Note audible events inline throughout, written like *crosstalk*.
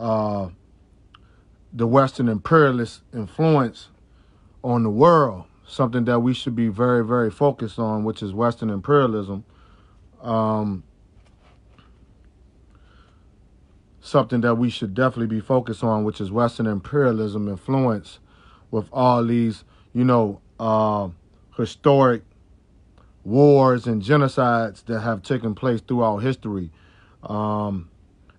uh, the Western imperialist influence on the world, something that we should be very, very focused on, which is Western imperialism. Um, something that we should definitely be focused on, which is Western imperialism influence with all these, you know, uh, historic wars and genocides that have taken place throughout history. Um,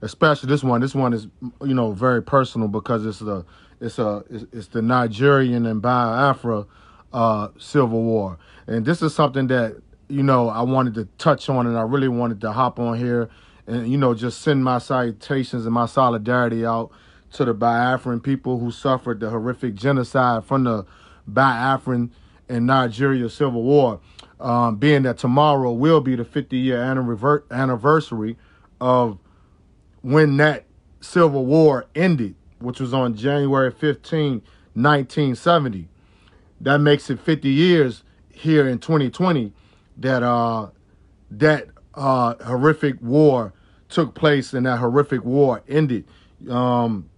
especially this one. This one is, you know, very personal because it's the it's a it's, it's the Nigerian and Biafra uh, civil war, and this is something that you know I wanted to touch on, and I really wanted to hop on here and you know just send my salutations and my solidarity out to the Biafran people who suffered the horrific genocide from the Biafran and Nigeria civil war. Um, being that tomorrow will be the 50 year anniversary of when that civil war ended, which was on January 15, 1970. That makes it 50 years here in 2020 that uh, that uh, horrific war took place and that horrific war ended. Um,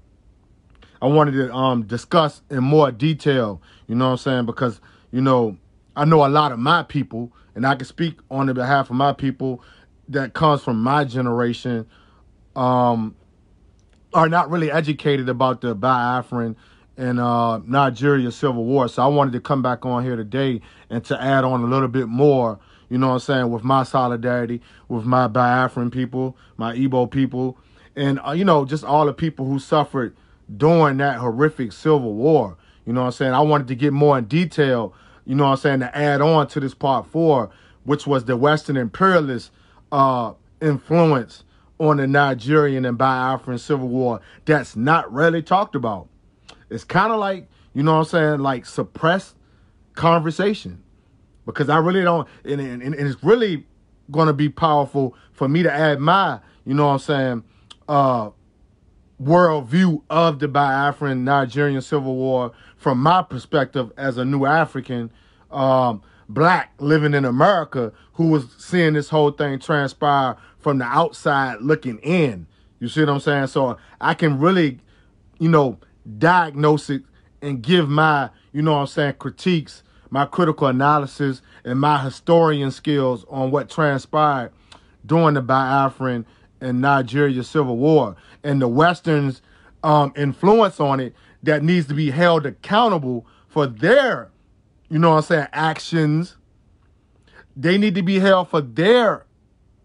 I wanted to um, discuss in more detail, you know what I'm saying? Because, you know, I know a lot of my people, and I can speak on the behalf of my people that comes from my generation, um, are not really educated about the Biafran and uh, Nigeria Civil War. So I wanted to come back on here today and to add on a little bit more you know what I'm saying, with my solidarity, with my Biafran people, my Igbo people, and, uh, you know, just all the people who suffered during that horrific civil war. You know what I'm saying? I wanted to get more in detail, you know what I'm saying, to add on to this part four, which was the Western imperialist uh, influence on the Nigerian and Biafran civil war that's not really talked about. It's kind of like, you know what I'm saying, like suppressed conversation because I really don't, and, and, and it's really going to be powerful for me to add my, you know what I'm saying, uh, worldview of the Biafran Nigerian Civil War from my perspective as a new African, um, black living in America who was seeing this whole thing transpire from the outside looking in. You see what I'm saying? So I can really, you know, diagnose it and give my, you know what I'm saying, critiques my critical analysis and my historian skills on what transpired during the Biafran and Nigeria Civil War and the Western's um, influence on it that needs to be held accountable for their, you know what I'm saying, actions. They need to be held for their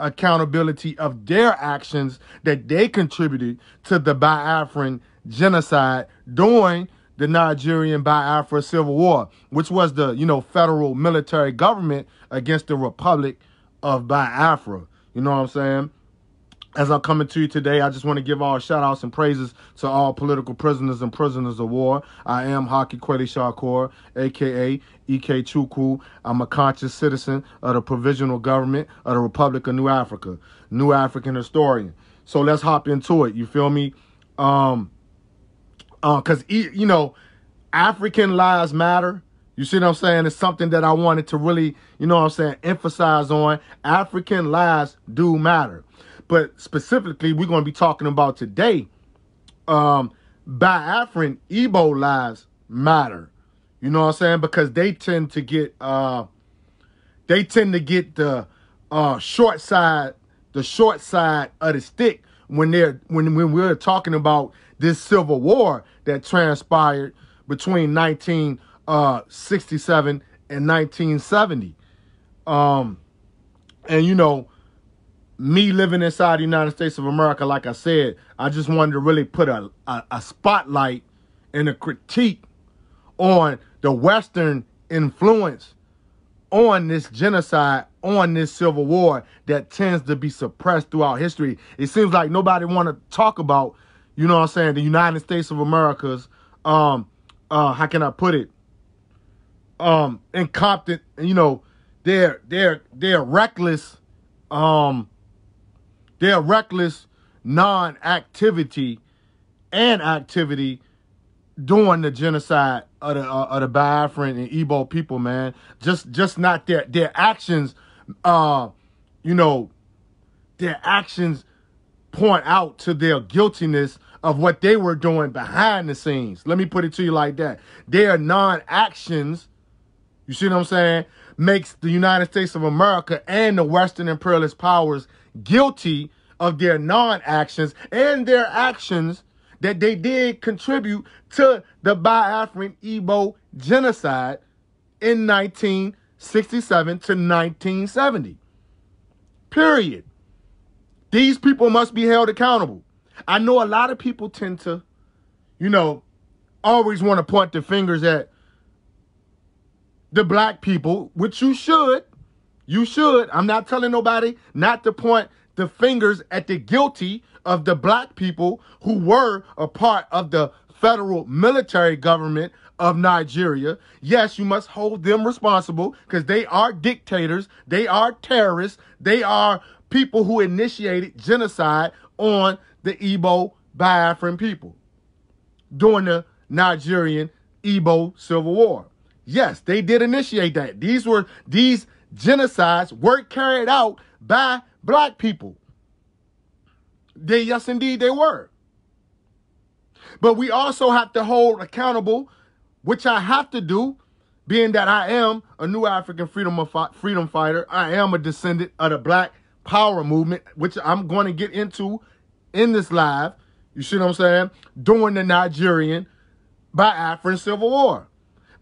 accountability of their actions that they contributed to the Biafran genocide during the Nigerian Biafra Civil War, which was the, you know, federal military government against the Republic of Biafra. You know what I'm saying? As I'm coming to you today, I just want to give all shout outs and praises to all political prisoners and prisoners of war. I am Haki Kweli Shakur, aka Ikechukwu. I'm a conscious citizen of the provisional government of the Republic of New Africa, New African historian. So let's hop into it. You feel me? Um, because, uh, you know, African lives matter. You see what I'm saying? It's something that I wanted to really, you know what I'm saying, emphasize on. African lives do matter. But specifically, we're going to be talking about today, um, Biafran Igbo lives matter. You know what I'm saying? Because they tend to get, uh, they tend to get the uh, short side, the short side of the stick when they're when when we're talking about this civil war that transpired between 1967 uh, and 1970. Um, and you know, me living inside the United States of America, like I said, I just wanted to really put a, a, a spotlight and a critique on the Western influence on this genocide, on this civil war that tends to be suppressed throughout history. It seems like nobody want to talk about you know what I'm saying, the United States of America's, um, uh, how can I put it? Um, incompetent, you know, they're, they're, they're reckless, um, they're reckless non-activity and activity during the genocide of the, uh, of the Biafran and Igbo people, man. Just, just not their, their actions, uh, you know, their actions point out to their guiltiness of what they were doing behind the scenes. Let me put it to you like that. Their non actions, you see what I'm saying, makes the United States of America and the Western imperialist powers guilty of their non actions and their actions that they did contribute to the Biafran Igbo genocide in 1967 to 1970. Period. These people must be held accountable. I know a lot of people tend to, you know, always want to point the fingers at the black people, which you should. You should. I'm not telling nobody not to point the fingers at the guilty of the black people who were a part of the federal military government of Nigeria. Yes, you must hold them responsible because they are dictators, they are terrorists, they are people who initiated genocide on the Igbo Biafran people during the Nigerian Igbo Civil War. Yes, they did initiate that. These were these genocides were carried out by black people. They yes indeed they were. But we also have to hold accountable, which I have to do, being that I am a new African freedom freedom fighter. I am a descendant of the black power movement, which I'm going to get into in this live. You see what I'm saying? During the Nigerian Biafran Civil War.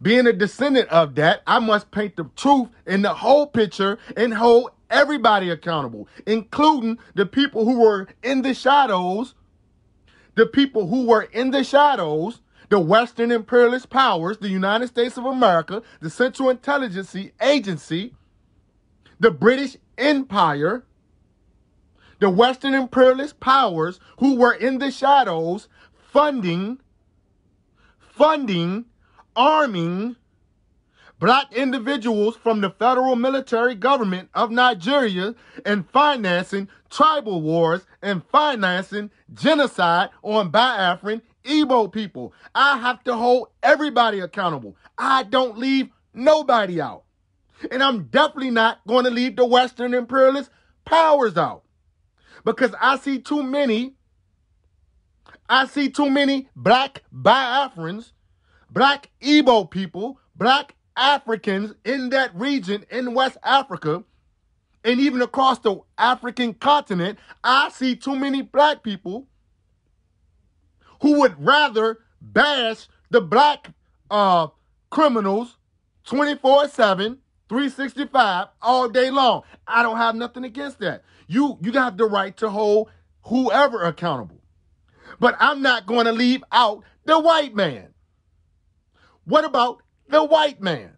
Being a descendant of that, I must paint the truth in the whole picture and hold everybody accountable, including the people who were in the shadows, the people who were in the shadows, the Western imperialist powers, the United States of America, the Central Intelligence Agency, the British Empire, the Western imperialist powers who were in the shadows funding, funding, arming black individuals from the federal military government of Nigeria and financing tribal wars and financing genocide on Biafran Igbo people. I have to hold everybody accountable. I don't leave nobody out. And I'm definitely not going to leave the Western imperialist powers out because I see too many. I see too many black Biafrans, black Igbo people, black Africans in that region in West Africa, and even across the African continent. I see too many black people who would rather bash the black uh, criminals 24 7 365 all day long. I don't have nothing against that. You you got the right to hold whoever accountable. But I'm not going to leave out the white man. What about the white man?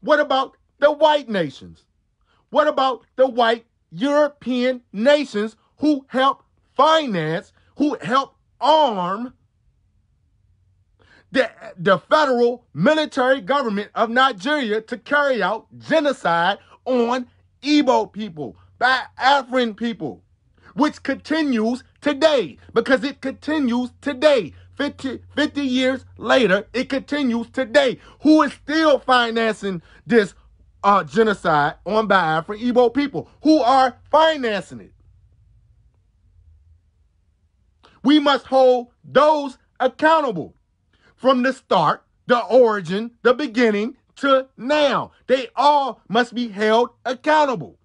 What about the white nations? What about the white European nations who help finance, who help arm the, the federal military government of Nigeria to carry out genocide on Igbo people, Biafran people, which continues today because it continues today. 50, 50 years later, it continues today. Who is still financing this uh, genocide on Biafran Igbo people? Who are financing it? We must hold those accountable from the start, the origin, the beginning to now. They all must be held accountable.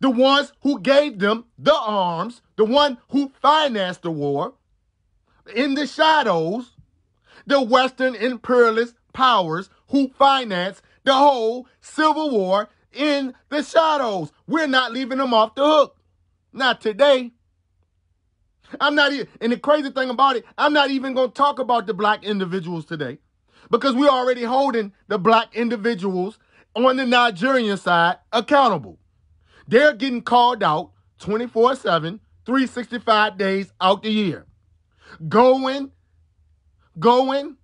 The ones who gave them the arms, the one who financed the war, in the shadows, the Western imperialist powers who finance the whole Civil War in the shadows. We're not leaving them off the hook. Not today. I'm not even, and the crazy thing about it, I'm not even going to talk about the black individuals today because we're already holding the black individuals on the Nigerian side accountable. They're getting called out 24 7, 365 days out the year. Going, going,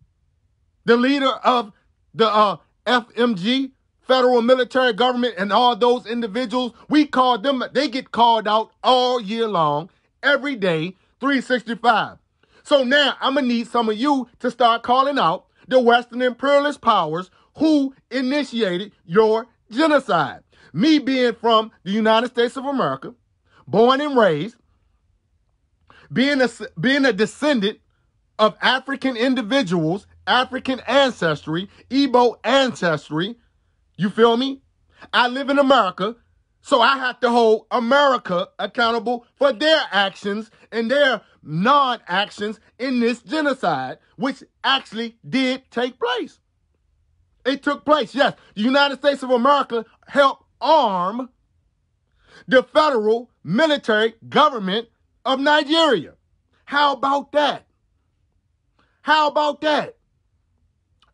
the leader of the uh, FMG, federal military government, and all those individuals, we call them, they get called out all year long every day, 365. So now I'm going to need some of you to start calling out the Western imperialist powers who initiated your genocide. Me being from the United States of America, born and raised, being a, being a descendant of African individuals, African ancestry, Igbo ancestry. You feel me? I live in America, so I have to hold America accountable for their actions and their non actions in this genocide, which actually did take place. It took place, yes. The United States of America helped arm the federal military government of Nigeria. How about that? How about that?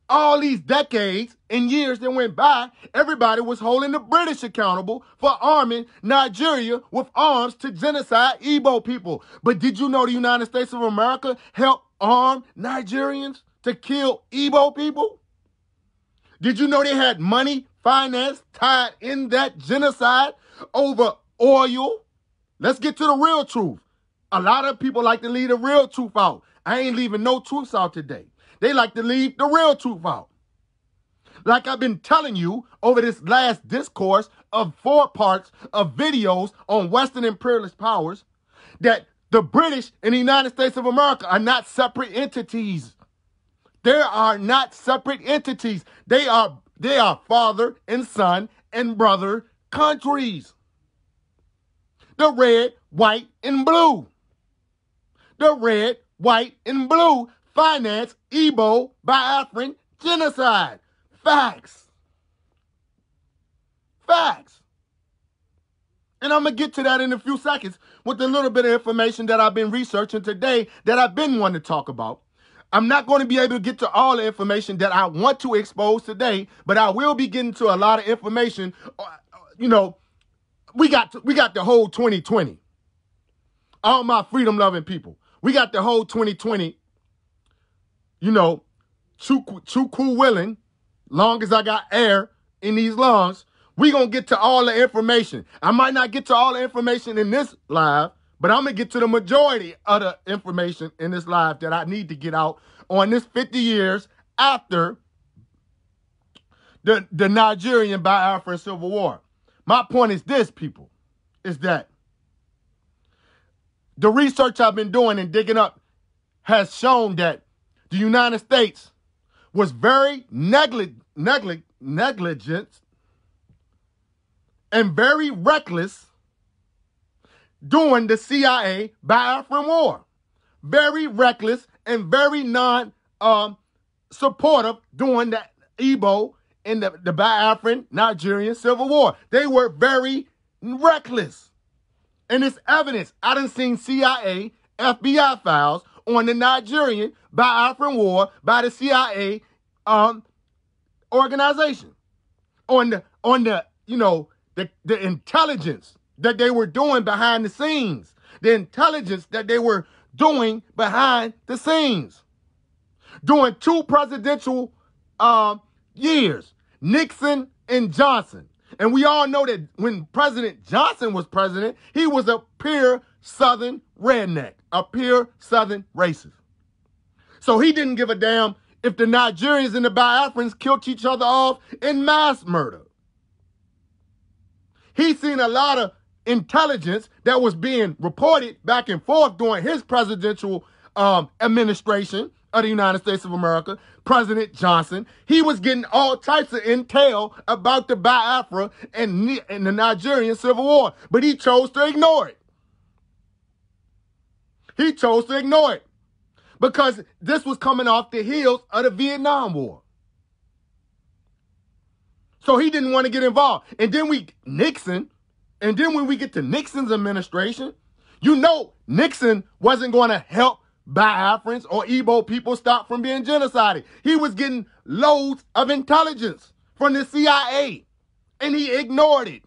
All these decades and years that went by, everybody was holding the British accountable for arming Nigeria with arms to genocide Igbo people. But did you know the United States of America helped arm Nigerians to kill Igbo people? Did you know they had money, finance tied in that genocide over oil? Let's get to the real truth. A lot of people like to leave the real truth out. I ain't leaving no truths out today. They like to leave the real truth out. Like I've been telling you over this last discourse of four parts of videos on Western imperialist powers, that the British and the United States of America are not separate entities. They are not separate entities. They are they are father and son and brother countries. The red, white, and blue. The red, white, and blue finance Igbo Biafran genocide. Facts. Facts. And I'm going to get to that in a few seconds with a little bit of information that I've been researching today that I've been wanting to talk about. I'm not going to be able to get to all the information that I want to expose today, but I will be getting to a lot of information. Uh, you know, we got to, we got the whole 2020. All my freedom loving people. We got the whole 2020. You know, too too cool willing. Long as I got air in these lungs, we gonna get to all the information. I might not get to all the information in this live, but I'm gonna get to the majority of the information in this live that I need to get out on this 50 years after the, the Nigerian Biafran Civil War. My point is this, people, is that the research I've been doing and digging up has shown that the United States was very neglig- neglig- negligent and very reckless during the CIA Biafran War. Very reckless and very non um, supportive during the Igbo and the, the Biafran Nigerian Civil War. They were very reckless. And it's evidence. I done seen CIA, FBI files on the Nigerian by Biafran War by the CIA um, organization. On the on the you know the, the intelligence that they were doing behind the scenes, the intelligence that they were doing behind the scenes. During two presidential uh, years, Nixon and Johnson. And we all know that when President Johnson was president, he was a pure Southern redneck, a pure Southern racist. So he didn't give a damn if the Nigerians and the Biafrans killed each other off in mass murder. He seen a lot of intelligence that was being reported back and forth during his presidential um, administration of the United States of America, President Johnson. He was getting all types of intel about the Biafra and, and the Nigerian Civil War, but he chose to ignore it. He chose to ignore it because this was coming off the heels of the Vietnam War. So he didn't want to get involved. And then we, Nixon, and then when we get to Nixon's administration, you know Nixon wasn't going to help Biafrans or Igbo people stop from being genocided. He was getting loads of intelligence from the CIA, and he ignored it.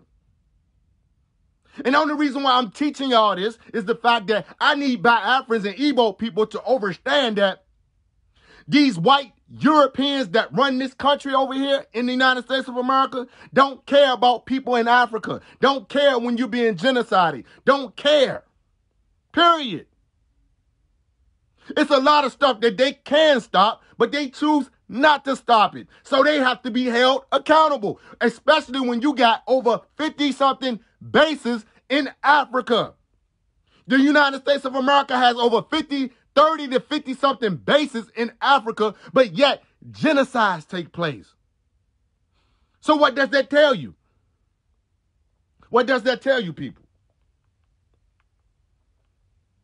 And the only reason why I'm teaching y'all this is the fact that I need Biafrans and Igbo people to understand that these white Europeans that run this country over here in the United States of America don't care about people in Africa. Don't care when you're being genocided. Don't care. Period. It's a lot of stuff that they can stop, but they choose not to stop it. So they have to be held accountable, especially when you got over 50 something bases in Africa. The United States of America has over 50, 30 to 50 something bases in Africa, but yet genocides take place. So what does that tell you? What does that tell you, people?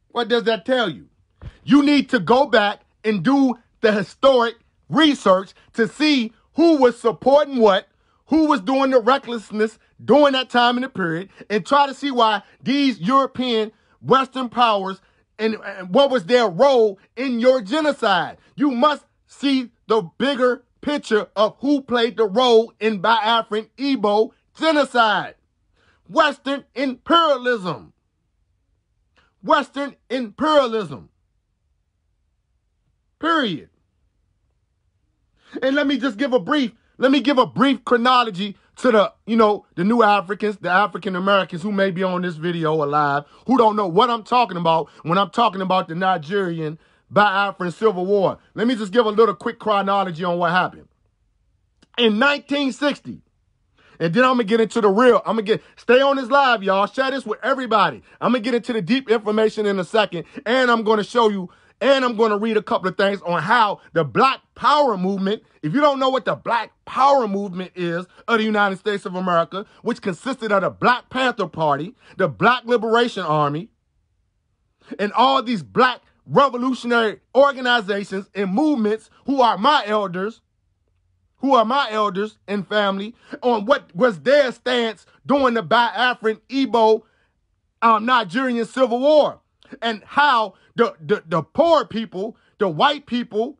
What does that tell you? You need to go back and do the historic research to see who was supporting what, who was doing the recklessness during that time in the period, and try to see why these European Western powers and, and what was their role in your genocide. You must see the bigger picture of who played the role in Biafran Igbo genocide. Western imperialism. Western imperialism. Period. And let me just give a brief, let me give a brief chronology to the, you know, the new Africans, the African Americans who may be on this video alive, who don't know what I'm talking about when I'm talking about the Nigerian Biafran Civil War. Let me just give a little quick chronology on what happened. In 1960, and then I'm gonna get into the real. I'm gonna get stay on this live, y'all. Share this with everybody. I'm gonna get into the deep information in a second, and I'm gonna show you, and I'm gonna read a couple of things on how the Black Power movement. If you don't know what the Black Power movement is of the United States of America, which consisted of the Black Panther Party, the Black Liberation Army, and all these black revolutionary organizations and movements who are my elders who are my elders and family, on what was their stance during the Biafran Igbo um, Nigerian Civil War, and how the, the, the poor people, the white people,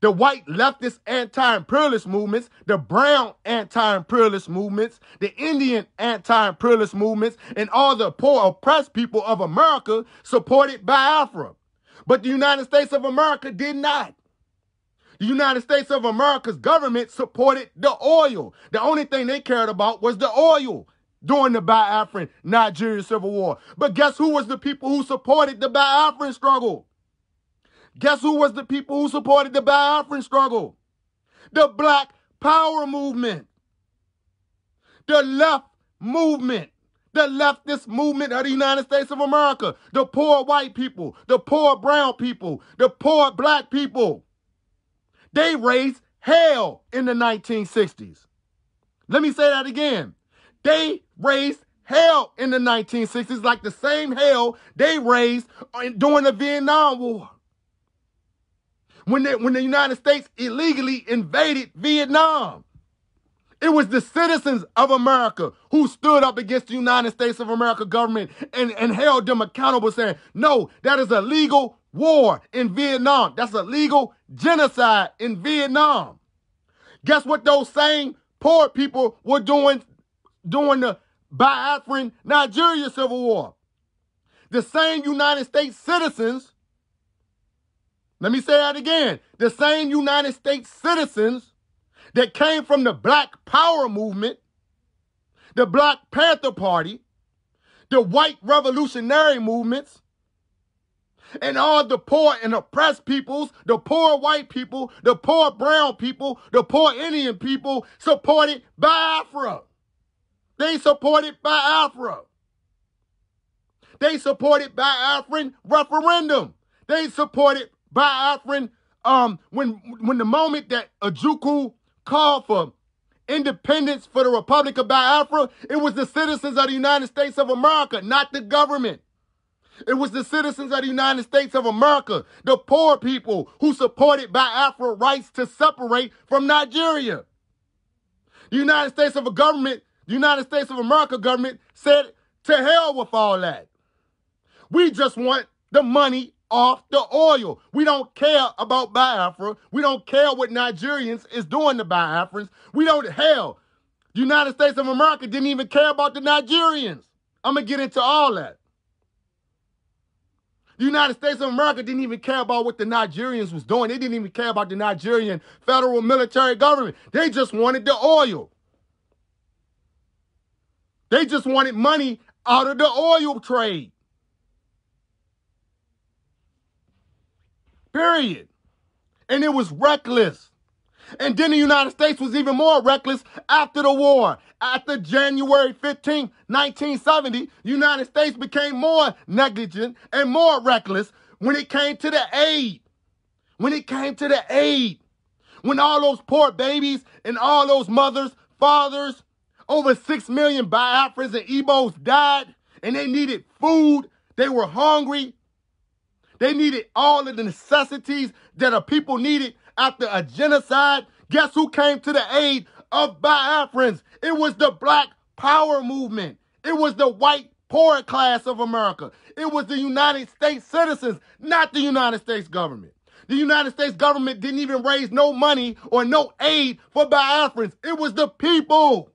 the white leftist anti-imperialist movements, the brown anti-imperialist movements, the Indian anti-imperialist movements, and all the poor oppressed people of America supported Biafra. But the United States of America did not. The United States of America's government supported the oil. The only thing they cared about was the oil during the Biafran Nigerian Civil War. But guess who was the people who supported the Biafran struggle? Guess who was the people who supported the Biafran struggle? The Black Power movement. The left movement. The leftist movement of the United States of America. The poor white people. The poor brown people. The poor black people. They raised hell in the 1960s. Let me say that again. They raised hell in the 1960s, like the same hell they raised during the Vietnam War. When, they, when the United States illegally invaded Vietnam, it was the citizens of America who stood up against the United States of America government and, and held them accountable, saying, no, that is a legal war in Vietnam. That's a legal genocide in Vietnam. Guess what those same poor people were doing during the Biafran Nigeria Civil War? The same United States citizens, let me say that again, the same United States citizens that came from the Black Power movement, the Black Panther Party, the white revolutionary movements, and all the poor and oppressed peoples, the poor white people, the poor brown people, the poor Indian people supported Biafra. They supported Biafra. They supported Biafran referendum. They supported Biafran um when when the moment that Ojukwu called for independence for the Republic of Biafra, it was the citizens of the United States of America, not the government. It was the citizens of the United States of America, the poor people who supported Biafra rights to separate from Nigeria. The United States of a government, United States of America government said to hell with all that. We just want the money off the oil. We don't care about Biafra. We don't care what Nigerians is doing to Biafrans. We don't, hell, United States of America didn't even care about the Nigerians. I'm going to get into all that. The United States of America didn't even care about what the Nigerians was doing. They didn't even care about the Nigerian federal military government. They just wanted the oil. They just wanted money out of the oil trade. Period. And it was reckless. And then the United States was even more reckless after the war. After January 15, 1970, the United States became more negligent and more reckless when it came to the aid. When it came to the aid. When all those poor babies and all those mothers, fathers, over 6 million Biafrans and Igbos died and they needed food. They were hungry. They needed all of the necessities that a people needed after a genocide. Guess who came to the aid of Biafrans? It was the Black Power movement. It was the white poor class of America. It was the United States citizens, not the United States government. The United States government didn't even raise no money or no aid for Biafrans. It was the people.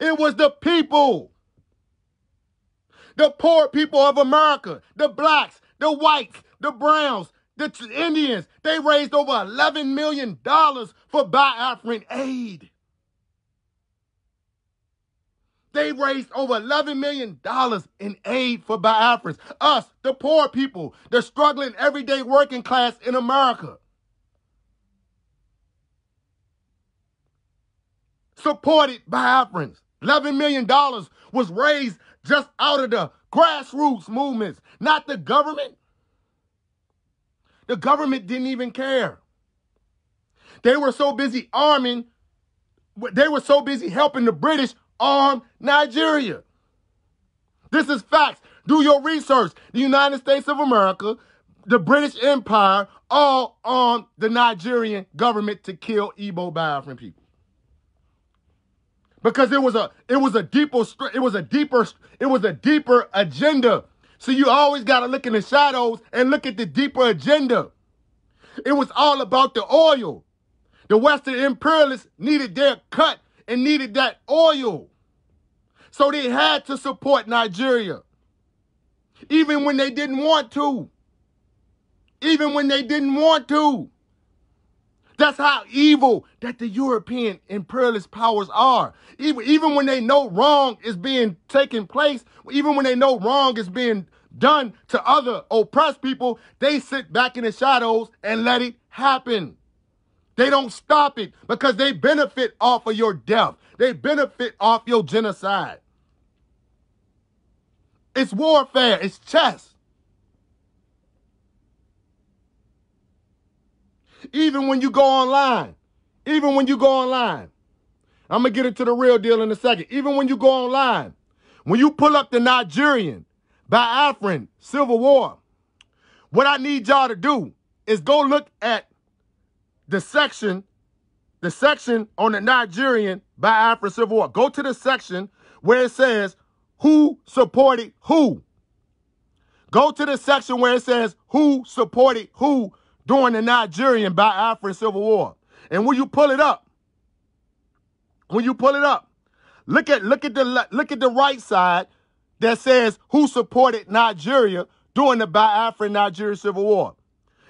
It was the people. The poor people of America, the blacks, the whites, the browns, the Indians, they raised over $11 million for Biafran aid. They raised over $11 million in aid for Biafrans. Us, the poor people, the struggling everyday working class in America. Supported Biafrans. $11 million was raised just out of the grassroots movements, not the government. The government didn't even care. They were so busy arming, they were so busy helping the British arm Nigeria. This is facts. Do your research. The United States of America, the British Empire, all armed the Nigerian government to kill Igbo Biafran people. Because it was a it was a deeper it was a deeper it was a deeper agenda. So you always got to look in the shadows and look at the deeper agenda. It was all about the oil. The Western imperialists needed their cut and needed that oil. So they had to support Nigeria. Even when they didn't want to. Even when they didn't want to. That's how evil that the European imperialist powers are. Even, even when they know wrong is being taken place, even when they know wrong is being done to other oppressed people, they sit back in the shadows and let it happen. They don't stop it because they benefit off of your death. They benefit off your genocide. It's warfare. It's chess. Even when you go online, even when you go online, I'm going to get into the real deal in a second. Even when you go online, when you pull up the Nigerian Biafran Civil War, what I need y'all to do is go look at the section, the section on the Nigerian Biafran Civil War. Go to the section where it says who supported who. Go to the section where it says who supported who during the Nigerian Biafran Civil War. And when you pull it up, when you pull it up, look at look at the look at the right side that says who supported Nigeria during the Biafran Nigeria Civil War.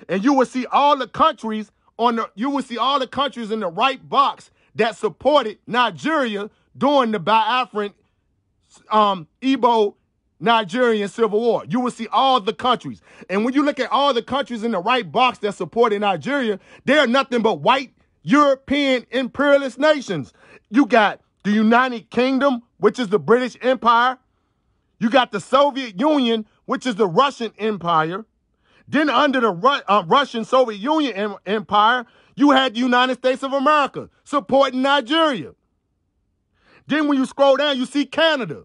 And you will see all the countries on the you will see all the countries in the right box that supported Nigeria during the Biafran um Igbo Nigerian Civil War. You will see all the countries. And when you look at all the countries in the right box that supported Nigeria, they're nothing but white European imperialist nations. You got the United Kingdom, which is the British Empire. You got the Soviet Union, which is the Russian Empire. Then under the Ru uh, Russian Soviet Union em Empire, you had the United States of America supporting Nigeria. Then when you scroll down, you see Canada.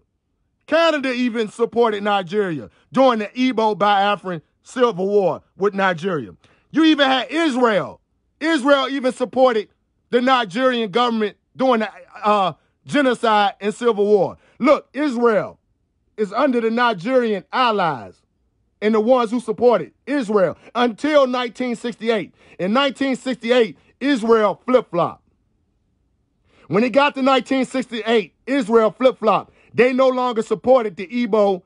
Canada even supported Nigeria during the Igbo Biafran Civil War with Nigeria. You even had Israel. Israel even supported the Nigerian government during the uh, genocide and civil war. Look, Israel is under the Nigerian allies and the ones who supported Israel until 1968. In 1968, Israel flip-flopped. When it got to 1968, Israel flip-flopped. They no longer supported the Igbo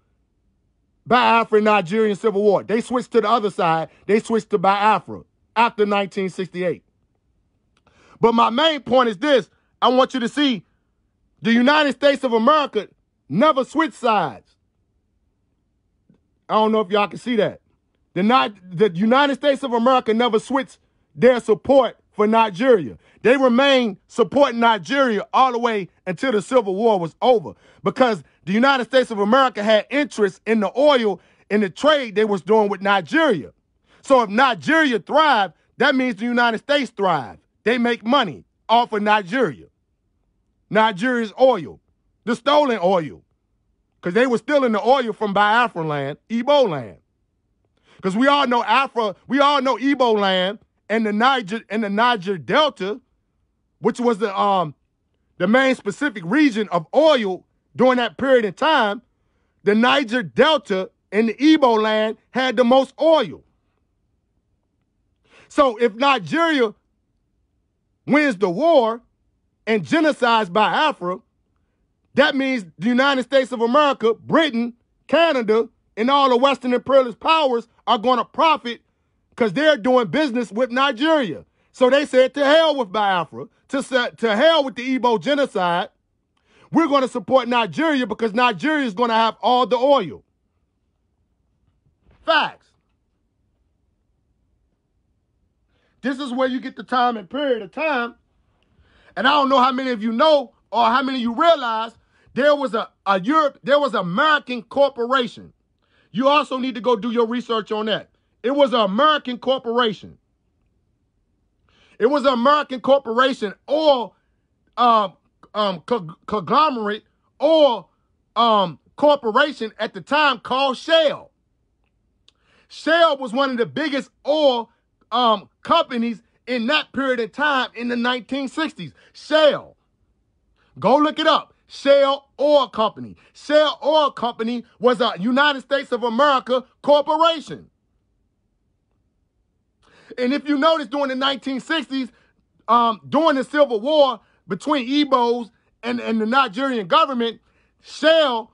Biafra Nigerian Civil War. They switched to the other side. They switched to Biafra after 1968. But my main point is this. I want you to see the United States of America never switched sides. I don't know if y'all can see that. The, the United States of America never switched their support for Nigeria. They remained supporting Nigeria all the way until the Civil War was over because the United States of America had interest in the oil in the trade they was doing with Nigeria. So if Nigeria thrived, that means the United States thrive. They make money off of Nigeria. Nigeria's oil, the stolen oil, because they were stealing the oil from Biafra land, land. Because we all know Afro, we all know Igbo land and the Niger and the Niger Delta, which was the um the main specific region of oil during that period of time. The Niger Delta and the Igbo land had the most oil. So if Nigeria wins the war and genocides Biafra, that means the United States of America, Britain, Canada, and all the Western imperialist powers are going to profit because they're doing business with Nigeria. So they said, to hell with Biafra, to, to hell with the Igbo genocide. We're going to support Nigeria because Nigeria is going to have all the oil. Facts. This is where you get the time and period of time. And I don't know how many of you know or how many of you realize there was a, a Europe, there was an American corporation. You also need to go do your research on that. It was an American corporation. It was an American corporation or uh, um, conglomerate or um, corporation at the time called Shell. Shell was one of the biggest oil um, companies in that period of time in the 1960s. Shell. Go look it up. Shell Oil Company. Shell Oil Company was a United States of America corporation. And if you notice during the 1960s, um, during the Civil War between Igbos and, and the Nigerian government, Shell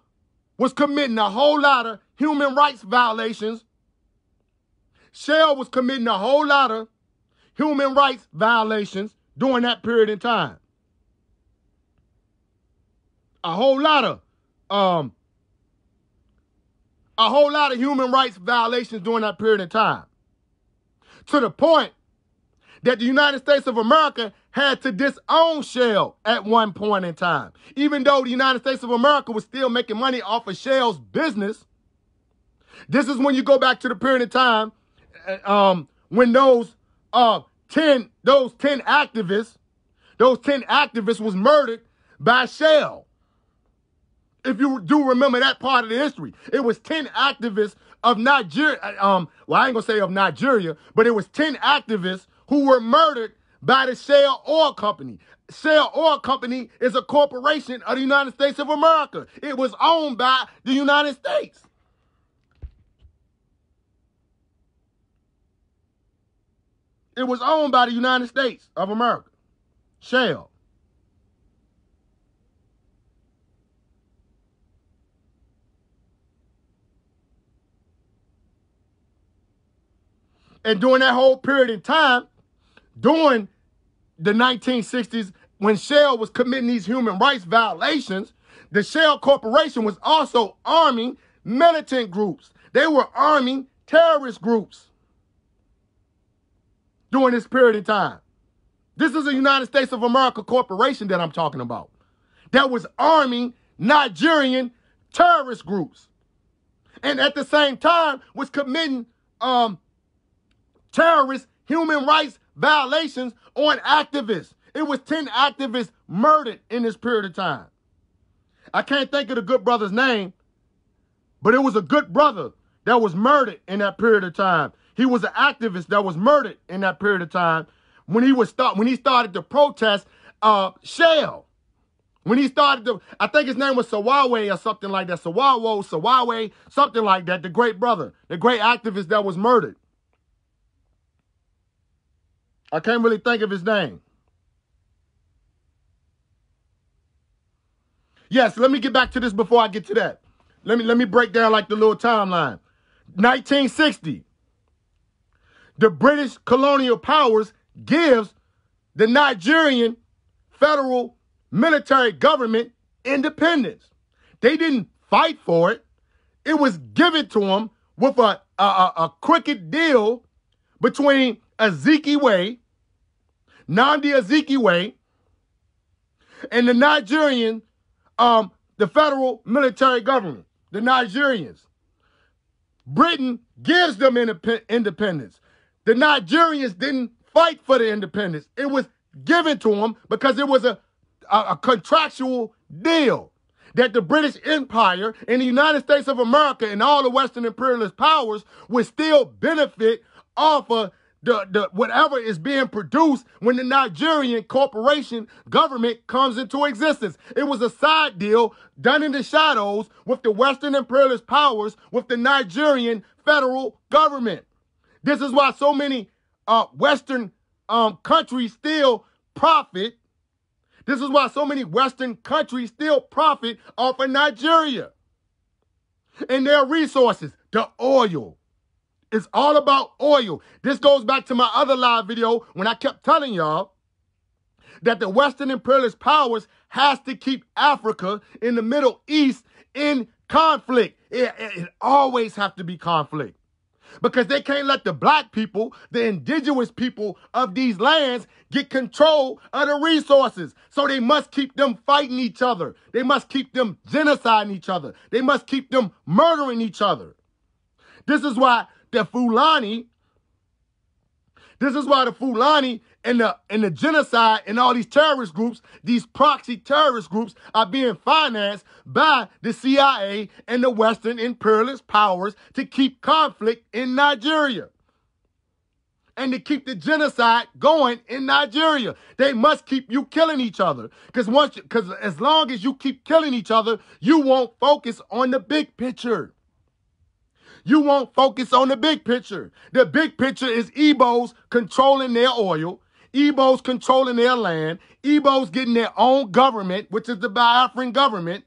was committing a whole lot of human rights violations. Shell was committing a whole lot of human rights violations during that period in time. A whole lot of um a whole lot of human rights violations during that period of time to the point that the United States of America had to disown Shell at one point in time. Even though the United States of America was still making money off of Shell's business, this is when you go back to the period of time uh, um, when those uh, 10, those 10 activists, those 10 activists was murdered by Shell. If you do remember that part of the history, it was 10 activists of Nigeria, um, well, I ain't gonna say of Nigeria, but it was 10 activists who were murdered by the Shell Oil Company. Shell Oil Company is a corporation of the United States of America. It was owned by the United States. It was owned by the United States of America. Shell. And during that whole period of time, during the 1960s, when Shell was committing these human rights violations, the Shell Corporation was also arming militant groups. They were arming terrorist groups during this period of time. This is a United States of America corporation that I'm talking about that was arming Nigerian terrorist groups. And at the same time was committing um, terrorist human rights violations on activists. It was 10 activists murdered in this period of time. I can't think of the good brother's name, but it was a good brother that was murdered in that period of time. He was an activist that was murdered in that period of time when he was start when he started to protest uh, Shell. When he started to, I think his name was Sawawe or something like that. Sawawo, Sawawe, something like that. The great brother, the great activist that was murdered. I can't really think of his name. Yes, let me get back to this before I get to that. Let me let me break down like the little timeline. 1960. The British colonial powers gives the Nigerian federal military government independence. They didn't fight for it. It was given to them with a, a, a crooked deal between Azikiwe, Nnamdi Azikiwe, and the Nigerian, um, the federal military government, the Nigerians. Britain gives them independence. The Nigerians didn't fight for the independence. It was given to them because it was a, a, a contractual deal that the British Empire and the United States of America and all the Western imperialist powers would still benefit off of the, the whatever is being produced when the Nigerian corporation government comes into existence. It was a side deal done in the shadows with the Western imperialist powers with the Nigerian federal government. This is why so many uh, Western um, countries still profit. This is why so many Western countries still profit off of Nigeria and their resources, the oil, it's all about oil. This goes back to my other live video when I kept telling y'all that the Western imperialist powers has to keep Africa in the Middle East in conflict. It, it, it always have to be conflict because they can't let the black people, the indigenous people of these lands get control of the resources. So they must keep them fighting each other. They must keep them genociding each other. They must keep them murdering each other. This is why the Fulani. This is why the Fulani and the and the genocide and all these terrorist groups, these proxy terrorist groups, are being financed by the CIA and the Western imperialist powers to keep conflict in Nigeria. And to keep the genocide going in Nigeria. They must keep you killing each other. Because once because as long as you keep killing each other, you won't focus on the big picture. You won't focus on the big picture. The big picture is Igbo's controlling their oil, Igbo's controlling their land, Igbo's getting their own government, which is the Biafran government.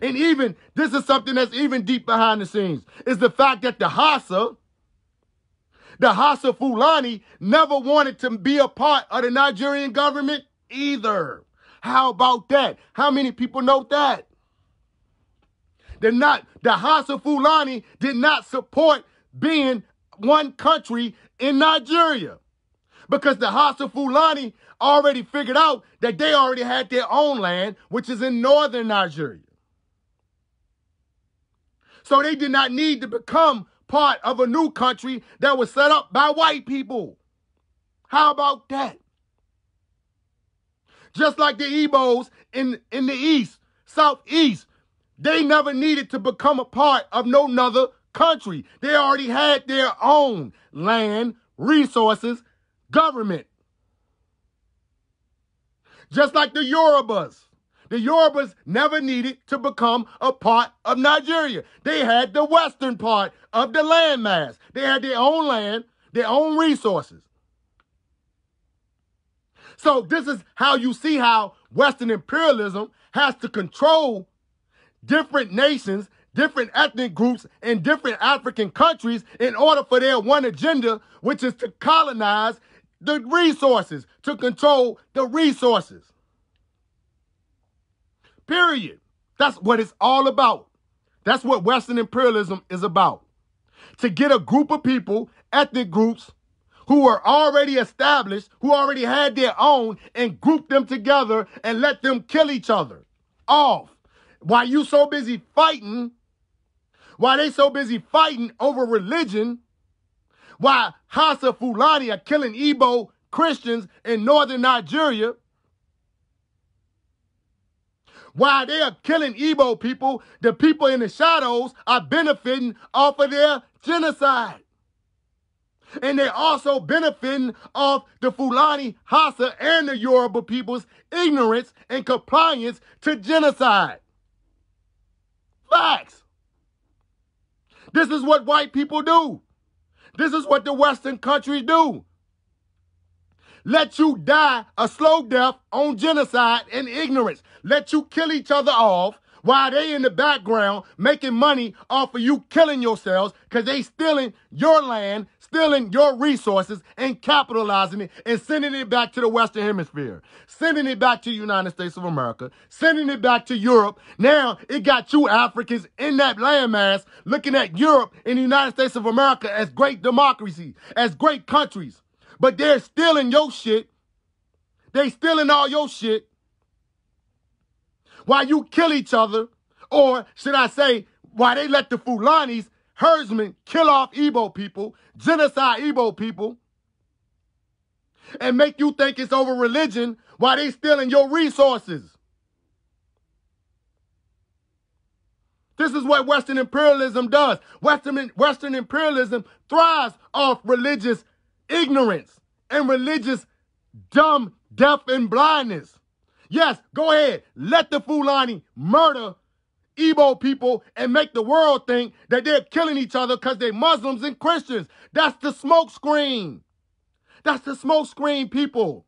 And even, this is something that's even deep behind the scenes, is the fact that the Hausa, the Hausa Fulani never wanted to be a part of the Nigerian government either. How about that? How many people know that? They're not, the Hausa Fulani did not support being one country in Nigeria. Because the Hausa Fulani already figured out that they already had their own land, which is in northern Nigeria. So they did not need to become part of a new country that was set up by white people. How about that? Just like the Igbos in, in the east, southeast, they never needed to become a part of no other country. They already had their own land, resources, government. Just like the Yorubas. The Yorubas never needed to become a part of Nigeria. They had the western part of the landmass. They had their own land, their own resources. So this is how you see how Western imperialism has to control different nations, different ethnic groups, and different African countries in order for their one agenda, which is to colonize the resources, to control the resources. Period. That's what it's all about. That's what Western imperialism is about. To get a group of people, ethnic groups, who were already established, who already had their own, and group them together and let them kill each other off. Why you so busy fighting? Why they so busy fighting over religion? Why Hausa Fulani are killing Igbo Christians in northern Nigeria? Why they are killing Igbo people, the people in the shadows are benefiting off of their genocide. And they're also benefiting off the Fulani, Hausa, and the Yoruba people's ignorance and compliance to genocide. Facts. This is what white people do. This is what the Western countries do. Let you die a slow death on genocide and ignorance. Let you kill each other off while they in the background making money off of you killing yourselves because they stealing your land, stealing your resources and capitalizing it and sending it back to the Western Hemisphere, sending it back to the United States of America, sending it back to Europe. Now it got you Africans in that landmass looking at Europe and the United States of America as great democracy, as great countries. But they're stealing your shit. They stealing all your shit while you kill each other, or should I say, why they let the Fulanis, herdsmen, kill off Igbo people, genocide Igbo people, and make you think it's over religion while they stealing your resources. This is what Western imperialism does. Western, Western imperialism thrives off religious ignorance and religious dumb, deaf, and blindness. Yes, go ahead. Let the Fulani murder Igbo people and make the world think that they're killing each other because they're Muslims and Christians. That's the smoke screen. That's the smoke screen, people.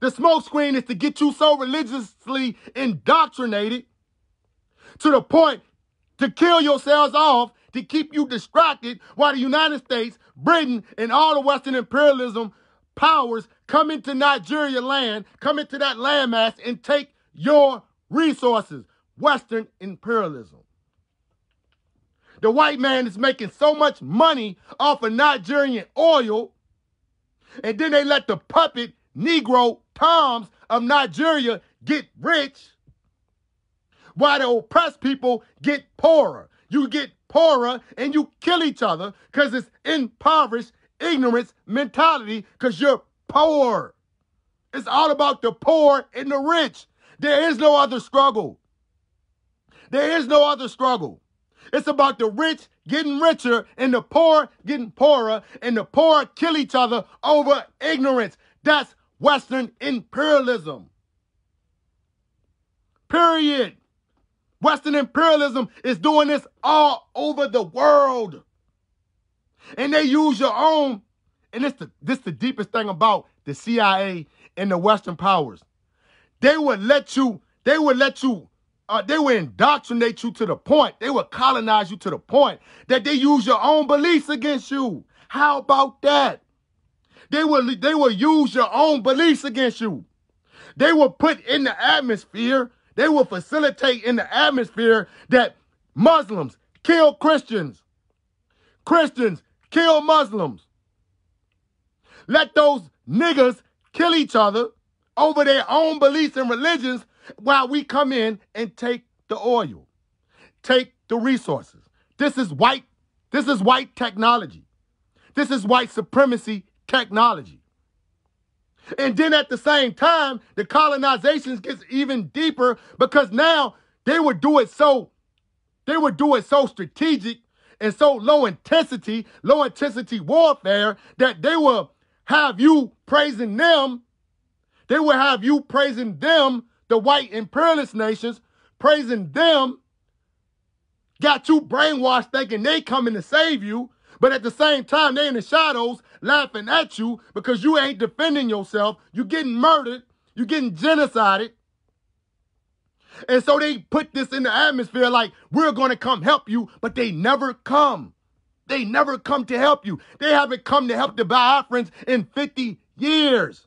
The smoke screen is to get you so religiously indoctrinated to the point to kill yourselves off to keep you distracted while the United States, Britain, and all the Western imperialism powers come into Nigeria land, come into that landmass and take your resources. Western imperialism. The white man is making so much money off of Nigerian oil, and then they let the puppet Negro Toms of Nigeria get rich while the oppressed people get poorer. You get poorer and you kill each other because it's impoverished ignorance mentality because you're poor. It's all about the poor and the rich. There is no other struggle. There is no other struggle. It's about the rich getting richer and the poor getting poorer, and the poor kill each other over ignorance. That's Western imperialism. Period. Western imperialism is doing this all over the world. And they use your own, and this the this the deepest thing about the CIA and the Western powers. They would let you, they would let you, uh, they will indoctrinate you to the point, they will colonize you to the point that they use your own beliefs against you. How about that? They will they will use your own beliefs against you. They will put in the atmosphere they will facilitate in the atmosphere that Muslims kill Christians, Christians kill Muslims. Let those niggas kill each other over their own beliefs and religions while we come in and take the oil, take the resources. This is white, this is white technology. This is white supremacy technology. And then at the same time, the colonization gets even deeper because now they would do it so, they would do it so strategic and so low intensity, low intensity warfare that they will have you praising them. They will have you praising them, the white imperialist nations, praising them. Got you brainwashed thinking they coming to save you. But at the same time, they in the shadows laughing at you because you ain't defending yourself. You getting murdered. You getting genocided. And so they put this in the atmosphere like, we're going to come help you, but they never come. They never come to help you. They haven't come to help the Biafrans in 50 years.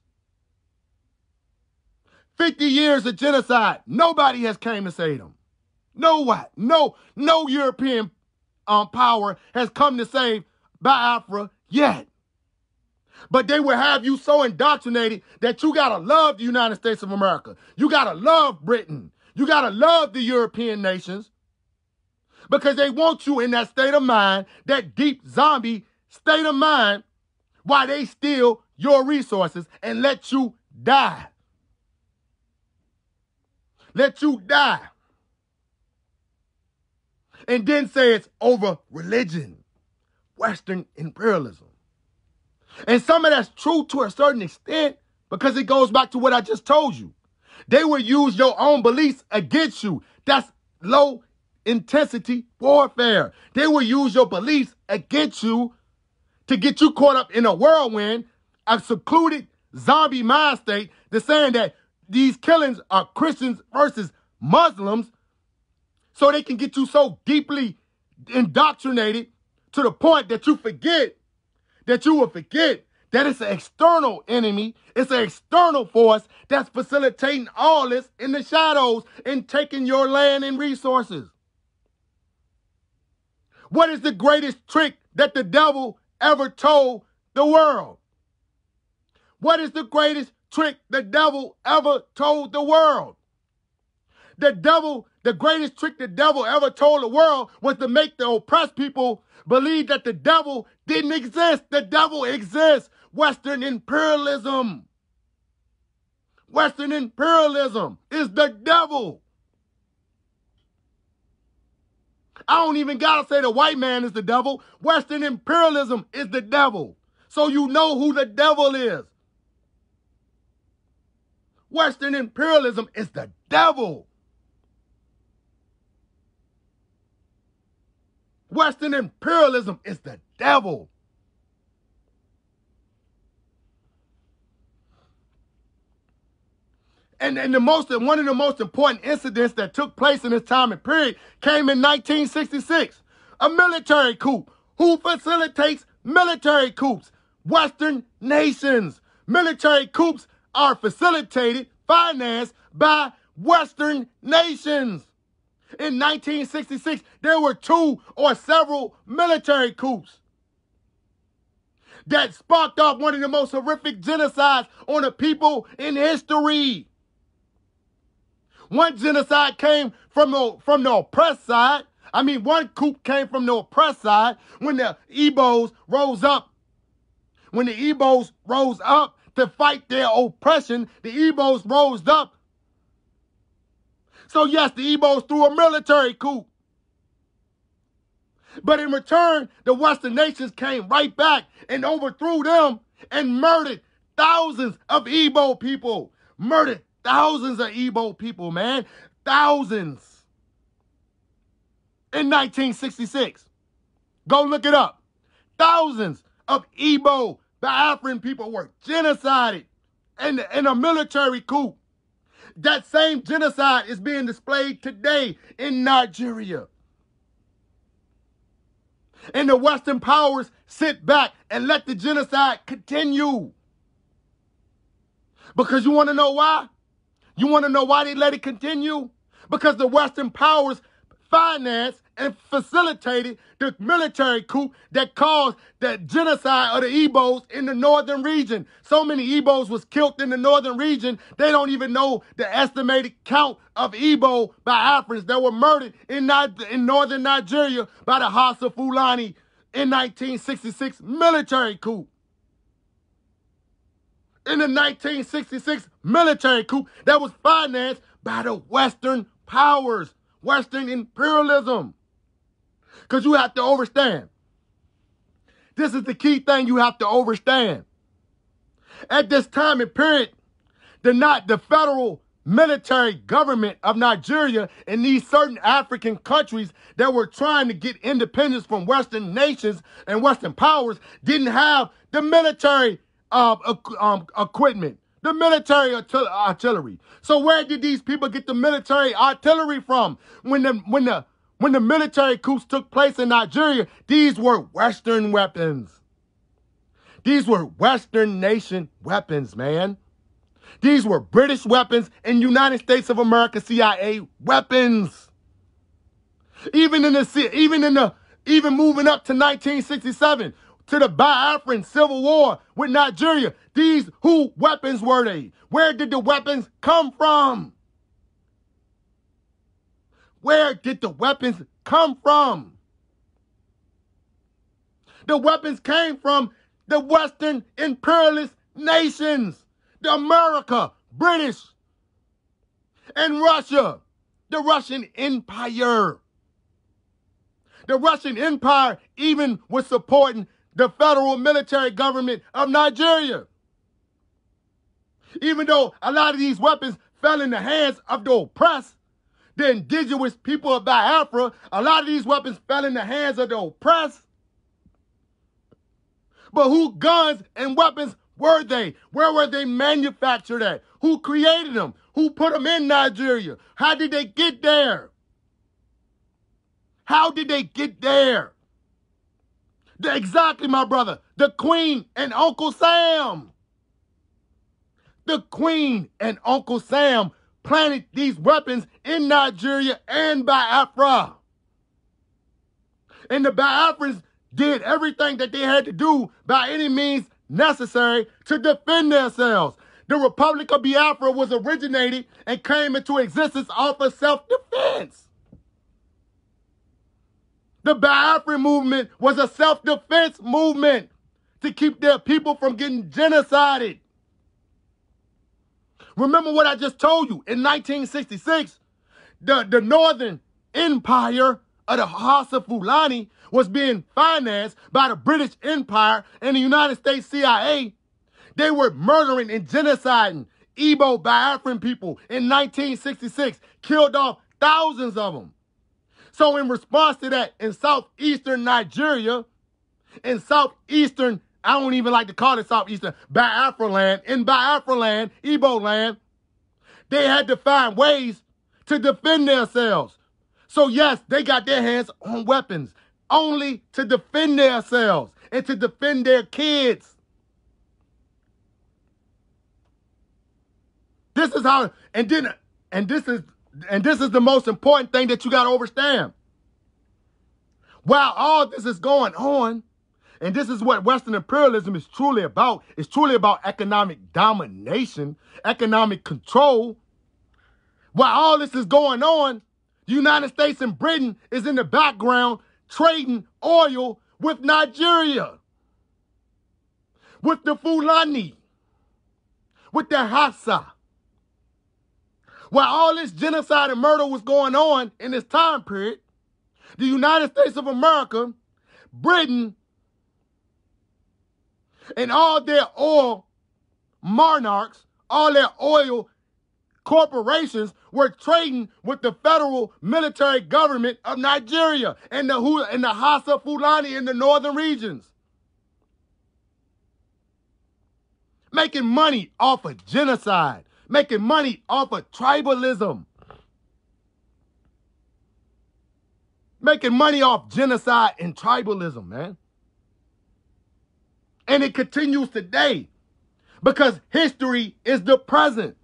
50 years of genocide. Nobody has came to save them. No what? No, no European um, power has come to save Biafra yet. But they will have you so indoctrinated that you gotta love the United States of America. You gotta love Britain. You gotta love the European nations because they want you in that state of mind, that deep zombie state of mind, while they steal your resources and let you die. Let you die and then say it's over religion, Western imperialism. And some of that's true to a certain extent because it goes back to what I just told you. They will use your own beliefs against you. That's low intensity warfare. They will use your beliefs against you to get you caught up in a whirlwind, a secluded zombie mind state. They're saying that these killings are Christians versus Muslims so they can get you so deeply indoctrinated to the point that you forget, that you will forget that it's an external enemy, it's an external force that's facilitating all this in the shadows and taking your land and resources. What is the greatest trick that the devil ever told the world? What is the greatest trick the devil ever told the world? The devil, the greatest trick the devil ever told the world was to make the oppressed people believe that the devil didn't exist. The devil exists. Western imperialism. Western imperialism is the devil. I don't even gotta say the white man is the devil. Western imperialism is the devil. So you know who the devil is. Western imperialism is the devil. Western imperialism is the devil. And, and the most one of the most important incidents that took place in this time and period came in 1966. A military coup. Who facilitates military coups? Western nations. Military coups are facilitated, financed by Western nations. In 1966, there were two or several military coups that sparked off one of the most horrific genocides on a people in history. One genocide came from the, from the oppressed side. I mean, one coup came from the oppressed side when the Igbos rose up. When the Igbos rose up to fight their oppression, the Igbos rose up so, yes, the Igbos threw a military coup. But in return, the Western nations came right back and overthrew them and murdered thousands of Igbo people. Murdered thousands of Igbo people, man. Thousands. In 1966. Go look it up. Thousands of Igbo Biafran people were genocided in, in a military coup. That same genocide is being displayed today in Nigeria. And the Western powers sit back and let the genocide continue. Because you want to know why? You want to know why they let it continue? Because the Western powers financed and facilitated the military coup that caused the genocide of the Igbos in the northern region. So many Igbos was killed in the northern region, they don't even know the estimated count of Igbo Africans that were murdered in, in northern Nigeria by the Hausa Fulani in 1966 military coup. In the 1966 military coup that was financed by the Western powers. Western imperialism. Because you have to understand. This is the key thing you have to understand. At this time and period, the not the federal military government of Nigeria and these certain African countries that were trying to get independence from Western nations and Western powers didn't have the military uh, um, equipment the military artillery. So where did these people get the military artillery from? When the when the when the military coups took place in Nigeria, these were Western weapons. These were Western nation weapons, man. These were British weapons and United States of America CIA weapons. Even in the even in the even moving up to 1967, to the Biafran Civil War with Nigeria. These who weapons were they? Where did the weapons come from? Where did the weapons come from? The weapons came from the Western imperialist nations, the America, British, and Russia, the Russian Empire. The Russian Empire even was supporting the federal military government of Nigeria. Even though a lot of these weapons fell in the hands of the oppressed, the indigenous people of Biafra, a lot of these weapons fell in the hands of the oppressed. But who guns and weapons were they? Where were they manufactured at? Who created them? Who put them in Nigeria? How did they get there? How did they get there? Exactly, my brother. The Queen and Uncle Sam. The Queen and Uncle Sam planted these weapons in Nigeria and Biafra. And the Biafrans did everything that they had to do by any means necessary to defend themselves. The Republic of Biafra was originated and came into existence off of self-defense. The Biafran movement was a self-defense movement to keep their people from getting genocided. Remember what I just told you. In 1966, the, the Northern Empire of the Hausa Fulani was being financed by the British Empire and the United States CIA. They were murdering and genociding Igbo Biafran people in 1966, killed off thousands of them. So in response to that, in southeastern Nigeria, in southeastern, I don't even like to call it southeastern, Biafra land, in Biafra land, Igbo land, they had to find ways to defend themselves. So yes, they got their hands on weapons only to defend themselves and to defend their kids. This is how, and then, and this is, and this is the most important thing that you got to understand. While all this is going on, and this is what Western imperialism is truly about, it's truly about economic domination, economic control. While all this is going on, the United States and Britain is in the background trading oil with Nigeria, with the Fulani, with the Hausa. While all this genocide and murder was going on in this time period, the United States of America, Britain, and all their oil monarchs, all their oil corporations were trading with the federal military government of Nigeria and the Who and the Hausa Fulani in the northern regions. Making money off of genocide, making money off of tribalism. Making money off genocide and tribalism, man. And it continues today because history is the present.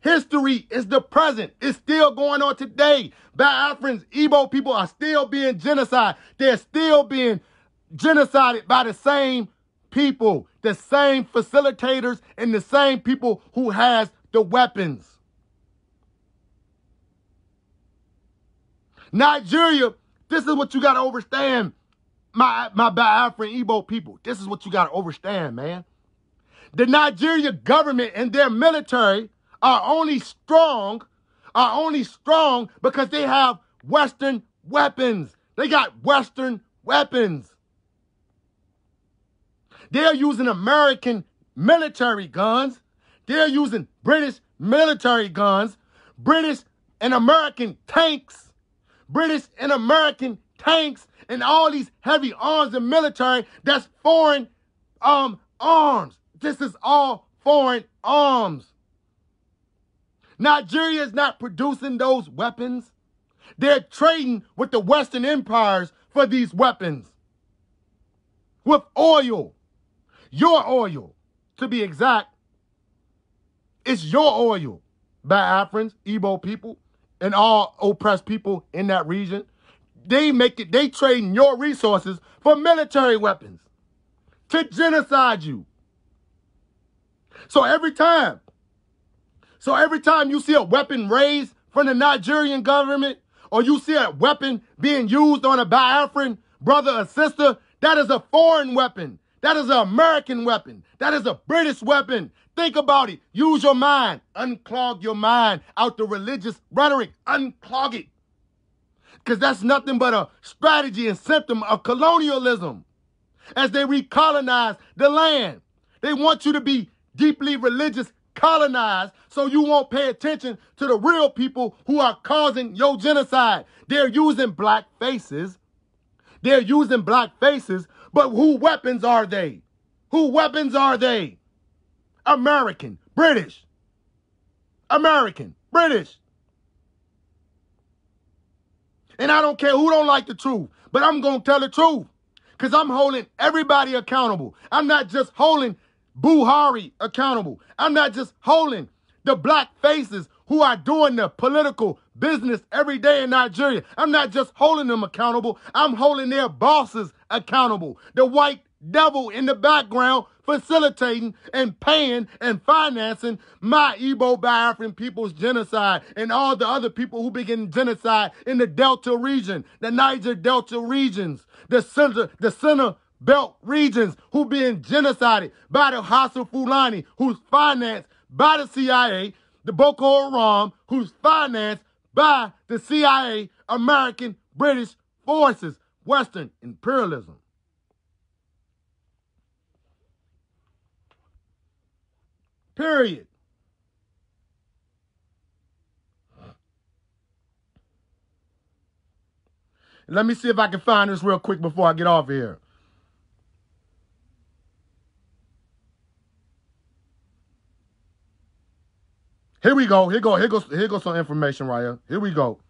History is the present. It's still going on today. Biafrans, Igbo people are still being genocided. They're still being genocided by the same people, the same facilitators, and the same people who has the weapons. Nigeria, this is what you got to understand, my, my Biafran Igbo people. This is what you got to understand, man. The Nigeria government and their military are only strong, are only strong because they have Western weapons. They got Western weapons. They're using American military guns. They're using British military guns, British and American tanks, British and American tanks, and all these heavy arms and military that's foreign um arms. This is all foreign arms. Nigeria is not producing those weapons. They're trading with the Western empires for these weapons. With oil. Your oil, to be exact. It's your oil, Biafrans, Igbo people, and all oppressed people in that region. They make it, they trading your resources for military weapons to genocide you. So every time so every time you see a weapon raised from the Nigerian government, or you see a weapon being used on a Biafran brother or sister, that is a foreign weapon. That is an American weapon. That is a British weapon. Think about it. Use your mind. Unclog your mind out the religious rhetoric. Unclog it. Because that's nothing but a strategy and symptom of colonialism. As they recolonize the land, they want you to be deeply religious colonized so you won't pay attention to the real people who are causing your genocide. They're using black faces. They're using black faces, but who weapons are they? Who weapons are they? American, British. American, British. And I don't care who don't like the truth, but I'm going to tell the truth because I'm holding everybody accountable. I'm not just holding Buhari accountable. I'm not just holding the black faces who are doing the political business every day in Nigeria. I'm not just holding them accountable. I'm holding their bosses accountable. The white devil in the background facilitating and paying and financing my Igbo Biafran people's genocide and all the other people who begin genocide in the Delta region, the Niger Delta regions, the center, the center belt regions who being genocided by the Hausa Fulani, who's financed by the CIA, the Boko Haram, who's financed by the CIA, American, British forces, Western imperialism. Period. Let me see if I can find this real quick before I get off here. Here we go. Here go. Here goes. Here goes some information right here. Here we go.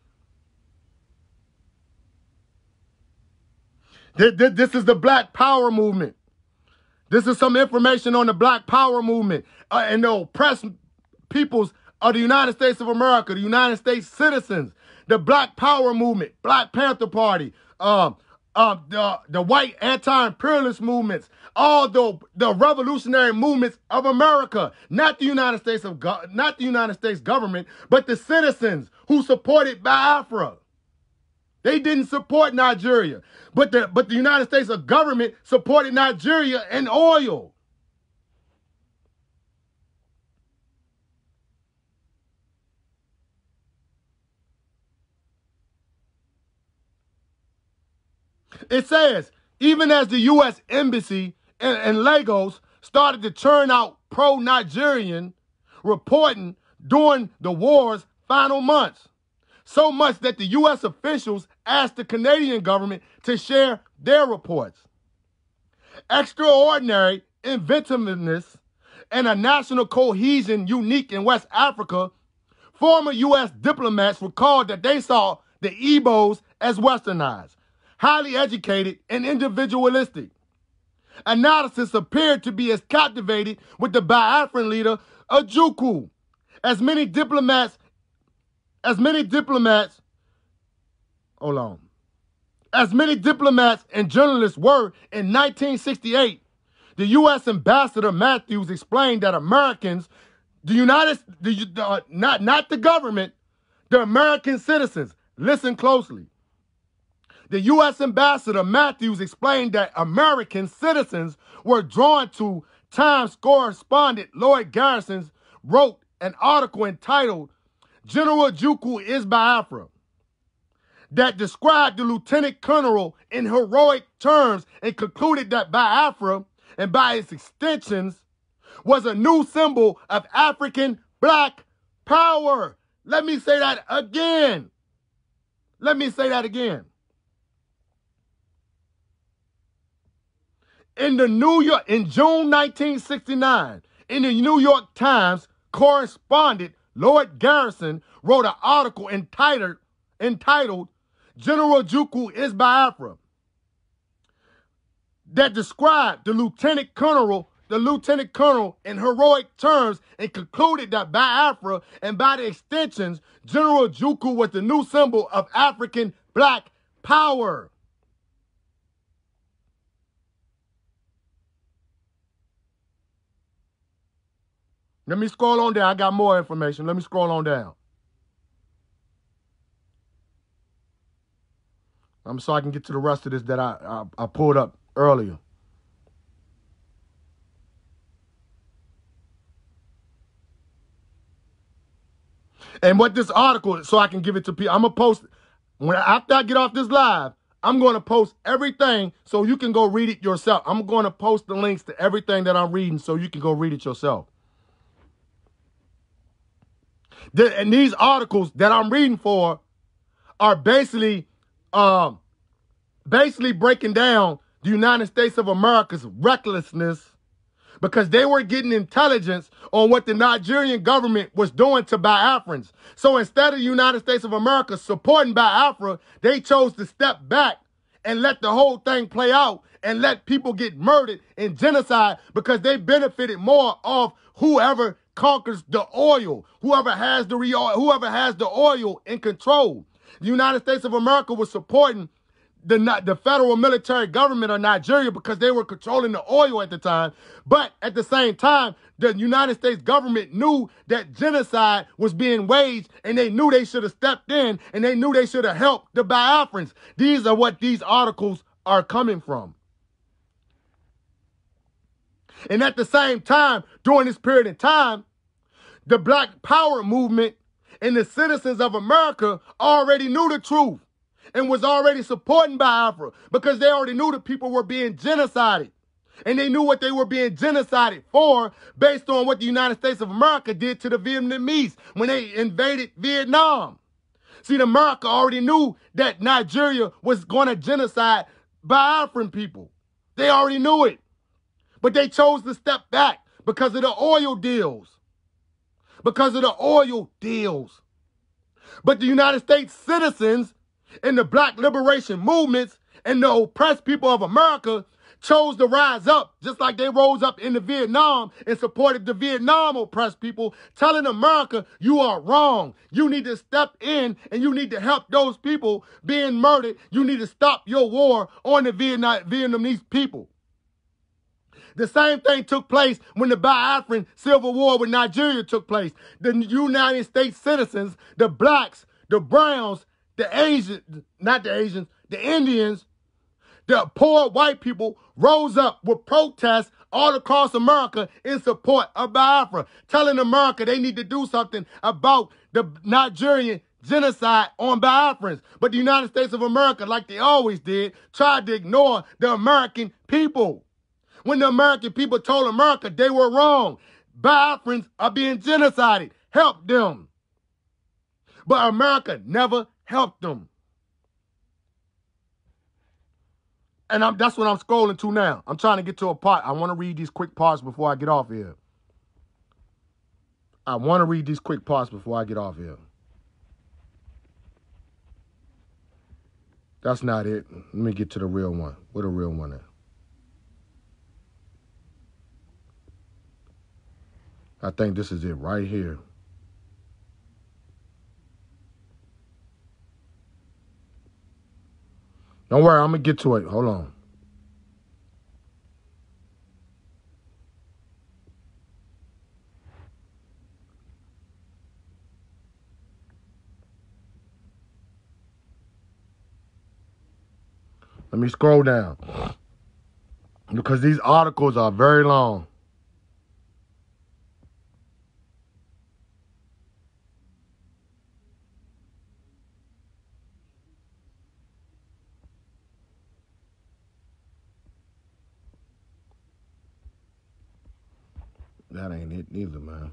This is the Black Power movement. This is some information on the Black Power movement uh, and the oppressed peoples of the United States of America, the United States citizens, the Black Power movement, Black Panther Party, um, uh, the, the white anti-imperialist movements, all the, the revolutionary movements of America, not the United States of go- not the United States government, but the citizens who supported Biafra. They didn't support Nigeria, but the but the United States government supported Nigeria and oil. It says, even as the U.S. Embassy in, in Lagos started to churn out pro Nigerian reporting during the war's final months. So much that the U.S. officials asked the Canadian government to share their reports. Extraordinary inventiveness and a national cohesion unique in West Africa, former U.S. diplomats recalled that they saw the Igbos as westernized, highly educated, and individualistic. Analysis appeared to be as captivated with the Biafran leader Ojukwu. As many diplomats, as many diplomats, hold on, as many diplomats and journalists were in 1968, the U.S. Ambassador Mathews explained that Americans, the United, the, uh, not not the government, the American citizens, listen closely the U.S. Ambassador Mathews explained that American citizens were drawn to Times correspondent Lloyd Garrison wrote an article entitled General Ojukwu is Biafra that described the lieutenant colonel in heroic terms and concluded that Biafra, and by its extensions, was a new symbol of African black power. Let me say that again. Let me say that again. in the New York in June 1969 in the New York Times correspondent Lloyd Garrison wrote an article entitled entitled General Ojukwu is Biafra that described the lieutenant colonel the lieutenant colonel in heroic terms and concluded that Biafra and by the extensions General Ojukwu was the new symbol of African black power. Let me scroll on down. I got more information. Let me scroll on down. I'm so I can get to the rest of this that I, I, I pulled up earlier. And what this article, so I can give it to people, I'm gonna post when after I get off this live, I'm gonna post everything so you can go read it yourself. I'm gonna post the links to everything that I'm reading so you can go read it yourself. The, and these articles that I'm reading for are basically, um, basically breaking down the United States of America's recklessness because they were getting intelligence on what the Nigerian government was doing to Biafrans. So instead of the United States of America supporting Biafra, they chose to step back and let the whole thing play out and let people get murdered and genocide because they benefited more of whoever conquers the oil. Whoever has the re- whoever has the oil in control. The United States of America was supporting the the federal military government of Nigeria because they were controlling the oil at the time. But at the same time, the United States government knew that genocide was being waged and they knew they should have stepped in and they knew they should have helped the Biafrans. These are what these articles are coming from. And at the same time, during this period of time, the Black Power movement and the citizens of America already knew the truth and was already supporting Biafra because they already knew the people were being genocided. And they knew what they were being genocided for based on what the United States of America did to the Vietnamese when they invaded Vietnam. See, America already knew that Nigeria was going to genocide Biafran people. They already knew it. But they chose to step back because of the oil deals. Because of the oil deals. But the United States citizens and the black liberation movements and the oppressed people of America chose to rise up, just like they rose up in the Vietnam and supported the Vietnam oppressed people, telling America, you are wrong. You need to step in and you need to help those people being murdered. You need to stop your war on the Vietnam, Vietnamese people. The same thing took place when the Biafran Civil War with Nigeria took place. The United States citizens, the blacks, the browns, the Asians, not the Asians, the Indians, the poor white people rose up with protests all across America in support of Biafra, telling America they need to do something about the Nigerian genocide on Biafrans. But the United States of America, like they always did, tried to ignore the American people when the American people told America they were wrong. Biafrans are being genocided. Help them. But America never helped them. And I'm, that's what I'm scrolling to now. I'm trying to get to a part. I want to read these quick parts before I get off here. I want to read these quick parts before I get off here. That's not it. Let me get to the real one. Where the real one is. I think this is it right here. Don't worry, I'm going to get to it. Hold on. Let me scroll down. Because these articles are very long. That ain't it neither, man.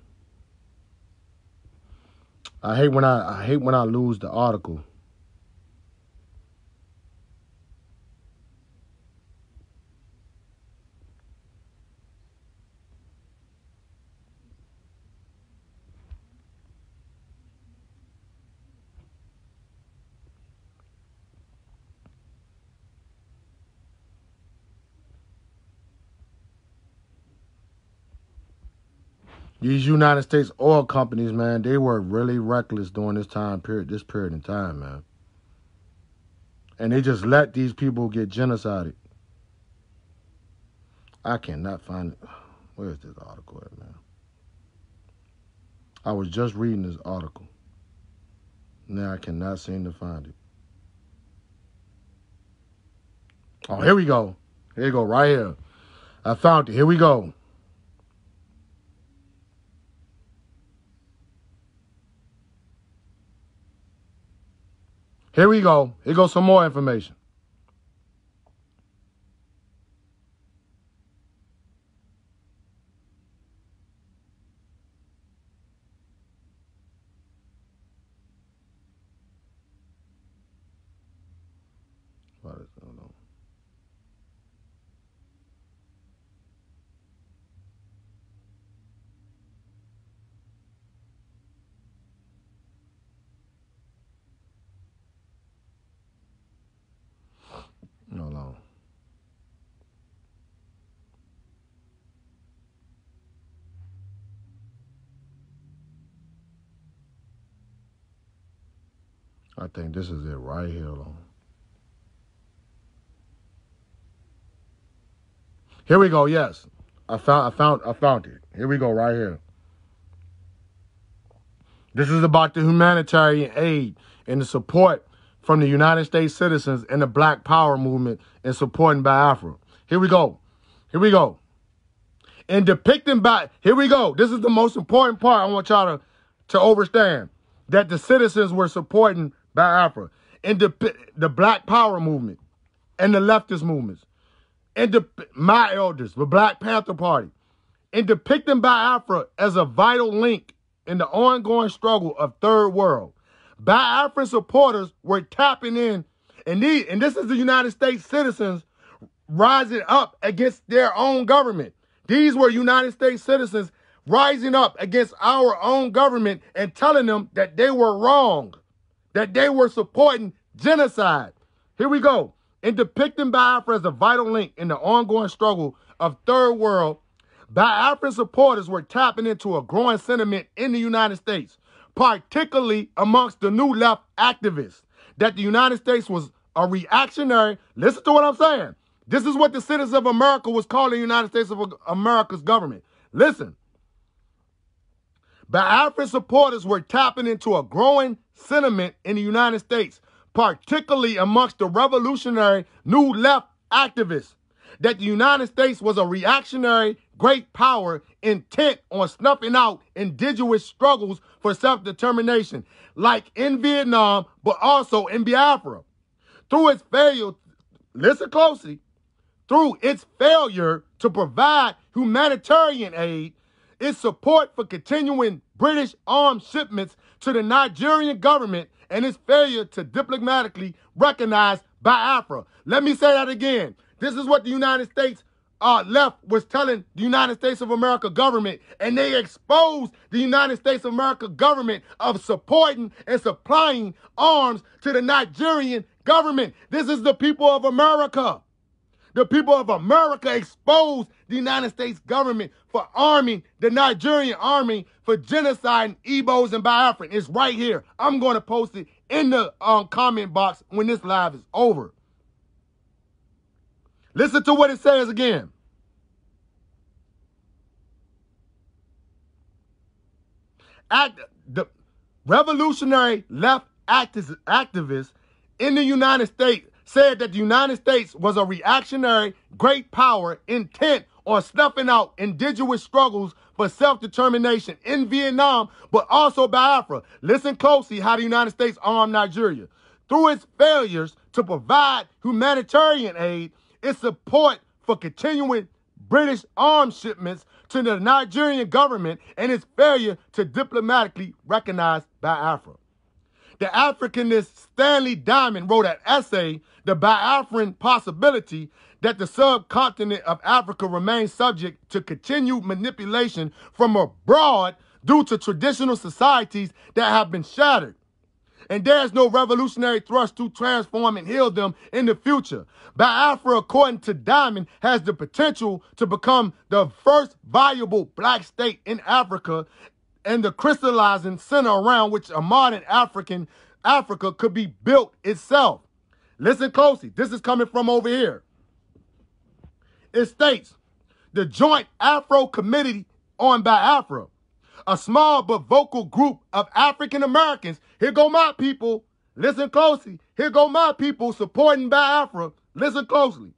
I hate when I I hate when I lose the article. These United States oil companies, man, they were really reckless during this time period, this period in time, man. And they just let these people get genocided. I cannot find it. *sighs* Where's this article at, man? I was just reading this article. Now I cannot seem to find it. Oh, here we go. Here we go, right here. I found it. Here we go. Here we go. Here goes some more information. think this is it right here. Alone. Here we go. Yes, I found. I found. I found it. Here we go. Right here. This is about the humanitarian aid and the support from the United States citizens and the Black Power movement and supporting Biafra. Here we go. Here we go. And depicting by here we go. This is the most important part I want y'all to, to understand that the citizens were supporting Biafra and the, the Black Power movement and the leftist movements and my elders, the Black Panther Party, and depicting Biafra as a vital link in the ongoing struggle of third world. By Biafran supporters were tapping in, and, these, and this is the United States citizens rising up against their own government. These were United States citizens rising up against our own government and telling them that they were wrong, that they were supporting genocide. Here we go. In depicting Biafra as a vital link in the ongoing struggle of third world, Biafran supporters were tapping into a growing sentiment in the United States, particularly amongst the new left activists, that the United States was a reactionary. Listen to what I'm saying. This is what the citizens of America was calling the United States of America's government. Listen. Biafran supporters were tapping into a growing sentiment in the United States, particularly amongst the revolutionary new left activists, that the United States was a reactionary great power intent on snuffing out indigenous struggles for self-determination, like in Vietnam, but also in Biafra. Through its failure, listen closely, through its failure to provide humanitarian aid, its support for continuing British armed shipments to the Nigerian government, and its failure to diplomatically recognize Biafra. Let me say that again. This is what the United States uh, left was telling the United States of America government, and they exposed the United States of America government of supporting and supplying arms to the Nigerian government. This is the people of America. The people of America exposed the United States government for arming the Nigerian army for genocide in Igbos and Biafran. It's right here. I'm going to post it in the um, comment box when this live is over. Listen to what it says again. Act, the revolutionary left activists in the United States said that the United States was a reactionary great power intent on snuffing out indigenous struggles for self-determination in Vietnam, but also Biafra. Listen closely how the United States armed Nigeria. Through its failures to provide humanitarian aid, its support for continuing British arms shipments to the Nigerian government and its failure to diplomatically recognize Biafra. The Africanist Stanley Diamond wrote an essay, The Biafran Possibility, that the subcontinent of Africa remains subject to continued manipulation from abroad due to traditional societies that have been shattered and there's no revolutionary thrust to transform and heal them in the future. Biafra, according to Diamond, has the potential to become the first viable black state in Africa and the crystallizing center around which a modern African Africa could be built itself. Listen closely. This is coming from over here. It states the Joint Afro Committee on Biafra a small but vocal group of African Americans. Here go my people. Listen closely. Here go my people supporting Biafra. Listen closely.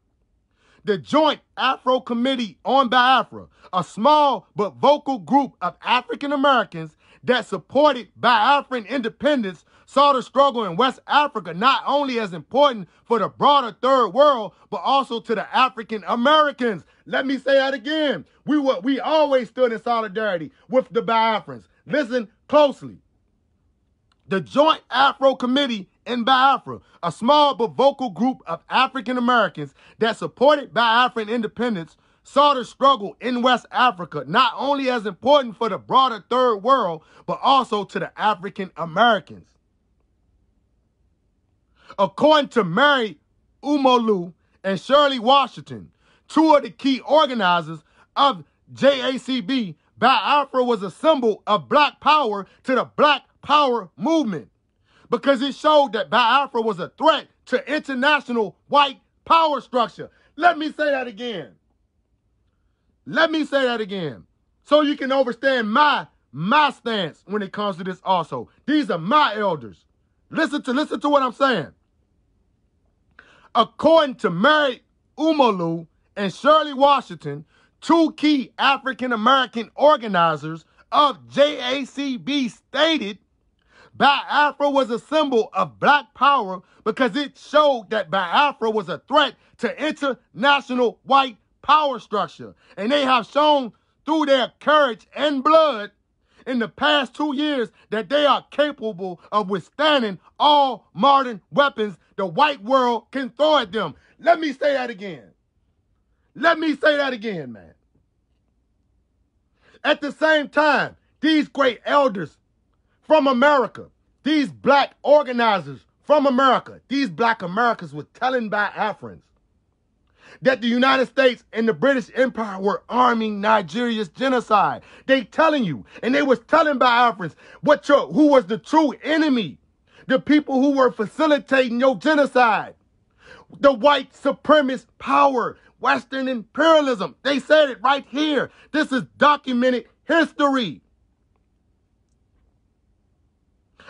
The Joint Afro Committee on Biafra, a small but vocal group of African Americans that supported Biafran independence saw the struggle in West Africa not only as important for the broader third world, but also to the African Americans. Let me say that again. We were we always stood in solidarity with the Biafrans. Listen closely. The Joint Afro Committee in Biafra, a small but vocal group of African Americans that supported Biafran independence, saw the struggle in West Africa not only as important for the broader third world, but also to the African Americans. According to Mary Umolu and Shirley Washington, two of the key organizers of JACB, Biafra was a symbol of black power to the black power movement because it showed that Biafra was a threat to international white power structure. Let me say that again. Let me say that again. So you can understand my my stance when it comes to this also. These are my elders. Listen to listen to what I'm saying. According to Mary Umalu and Shirley Washington, two key African American organizers of JACB stated Biafra was a symbol of black power because it showed that Biafra was a threat to international white power structure. And they have shown through their courage and blood in the past two years that they are capable of withstanding all modern weapons the white world can throw at them. Let me say that again. Let me say that again, man. At the same time, these great elders from America, these black organizers from America, these black Americans were telling by Biafrans that the United States and the British Empire were arming Nigeria's genocide. They telling you, and they was telling by Biafrans what your, who was the true enemy, the people who were facilitating your genocide, the white supremacist power, Western imperialism. They said it right here. This is documented history.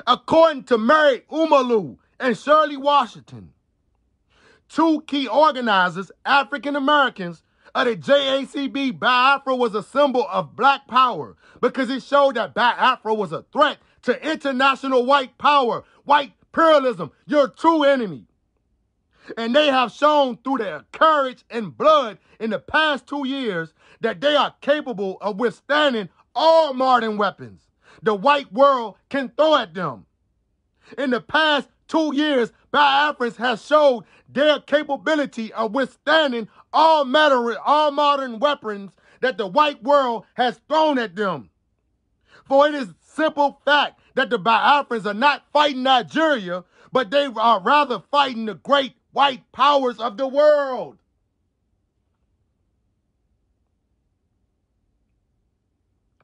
According to Mary Umalu and Shirley Washington, two key organizers, African Americans, of the JACB, Biafra was a symbol of black power because it showed that Biafra was a threat to international white power, white imperialism, your true enemy. And they have shown through their courage and blood in the past two years that they are capable of withstanding all modern weapons the white world can throw at them. In the past two years, Biafrans has showed their capability of withstanding all, matter, all modern weapons that the white world has thrown at them. For it is simple fact that the Biafrans are not fighting Nigeria, but they are rather fighting the great white powers of the world.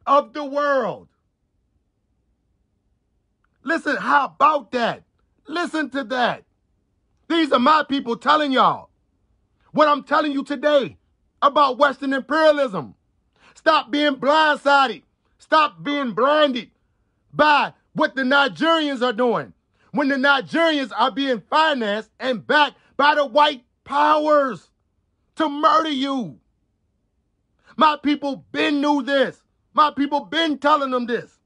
Of the world. Listen, how about that? Listen to that. These are my people telling y'all what I'm telling you today about Western imperialism. Stop being blindsided. Stop being blinded by what the Nigerians are doing. When the Nigerians are being financed and backed by the white powers to murder you. My people been knew this. My people been telling them this.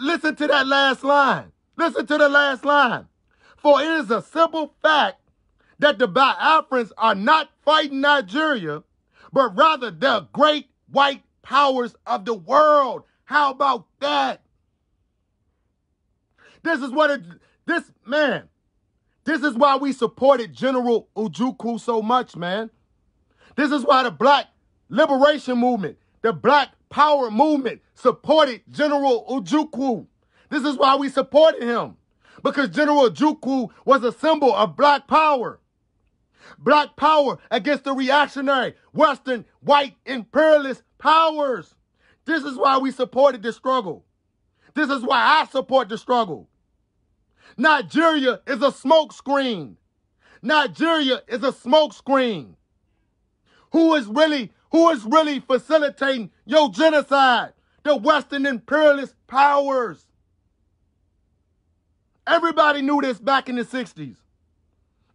Listen to that last line. Listen to the last line. For it is a simple fact that the Biafrans are not fighting Nigeria, but rather the great white powers of the world. How about that? This is what it, this, man, this is why we supported General Ojukwu so much, man. This is why the black liberation movement, the black power movement supported General Ojukwu. This is why we supported him. Because General Ojukwu was a symbol of black power. Black power against the reactionary Western white imperialist powers. This is why we supported the struggle. This is why I support the struggle. Nigeria is a smokescreen. Nigeria is a smokescreen. Who is really who is really facilitating your genocide? The Western imperialist powers. Everybody knew this back in the 60s.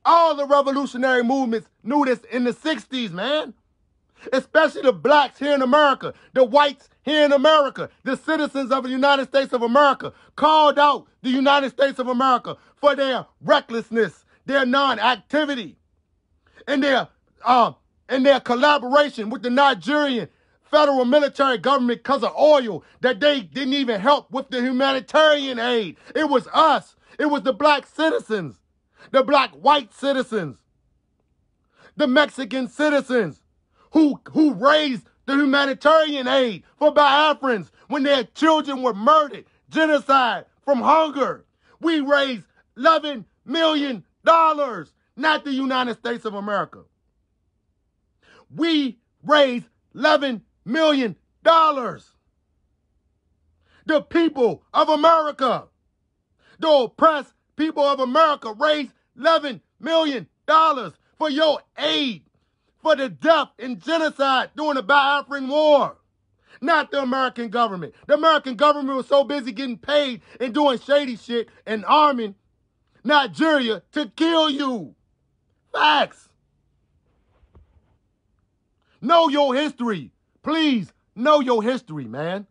All the revolutionary movements knew this in the 60s, man. Especially the blacks here in America, the whites here in America, the citizens of the United States of America called out the United States of America for their recklessness, their non-activity, and their uh, and their collaboration with the Nigerian federal military government because of oil that they didn't even help with the humanitarian aid. It was us. It was the black citizens, the black white citizens, the Mexican citizens who, who raised the humanitarian aid for Biafrans when their children were murdered, genocide from hunger. We raised $11 million, not the United States of America. We raised $11 million. The people of America, the oppressed people of America raised $11 million for your aid for the death and genocide during the Biafran War. Not the American government. The American government was so busy getting paid and doing shady shit and arming Nigeria to kill you. Facts. Know your history. Please know your history, man.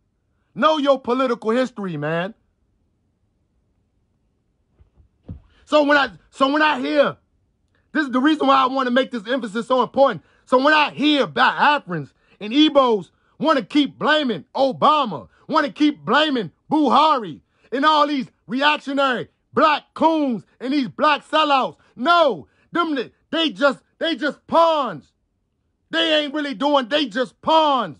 Know your political history, man. So when I so when I hear this is the reason why I want to make this emphasis so important. So when I hear about Africans and Igbos want to keep blaming Obama, want to keep blaming Buhari and all these reactionary black coons and these black sellouts. No, them they just they just pawns. They ain't really doing, they just pawns.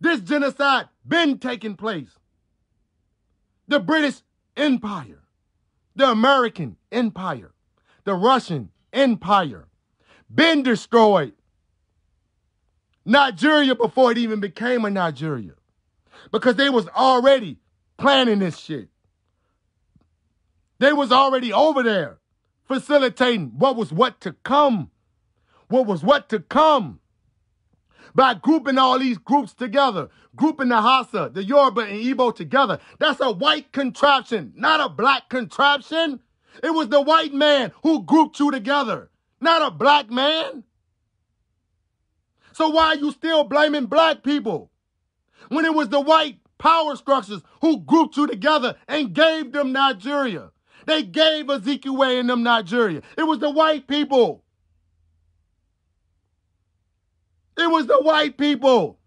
This genocide been taking place. The British Empire, the American Empire, the Russian Empire been destroyed. Nigeria before it even became a Nigeria. Because they was already planning this shit. They was already over there facilitating what was what to come. What was what to come. By grouping all these groups together, grouping the Hausa, the Yoruba, and Igbo together. That's a white contraption, not a black contraption. It was the white man who grouped you together, not a black man. So why are you still blaming black people? When it was the white power structures who grouped you together and gave them Nigeria. They gave Azikiwe and them Nigeria. It was the white people. It was the white people.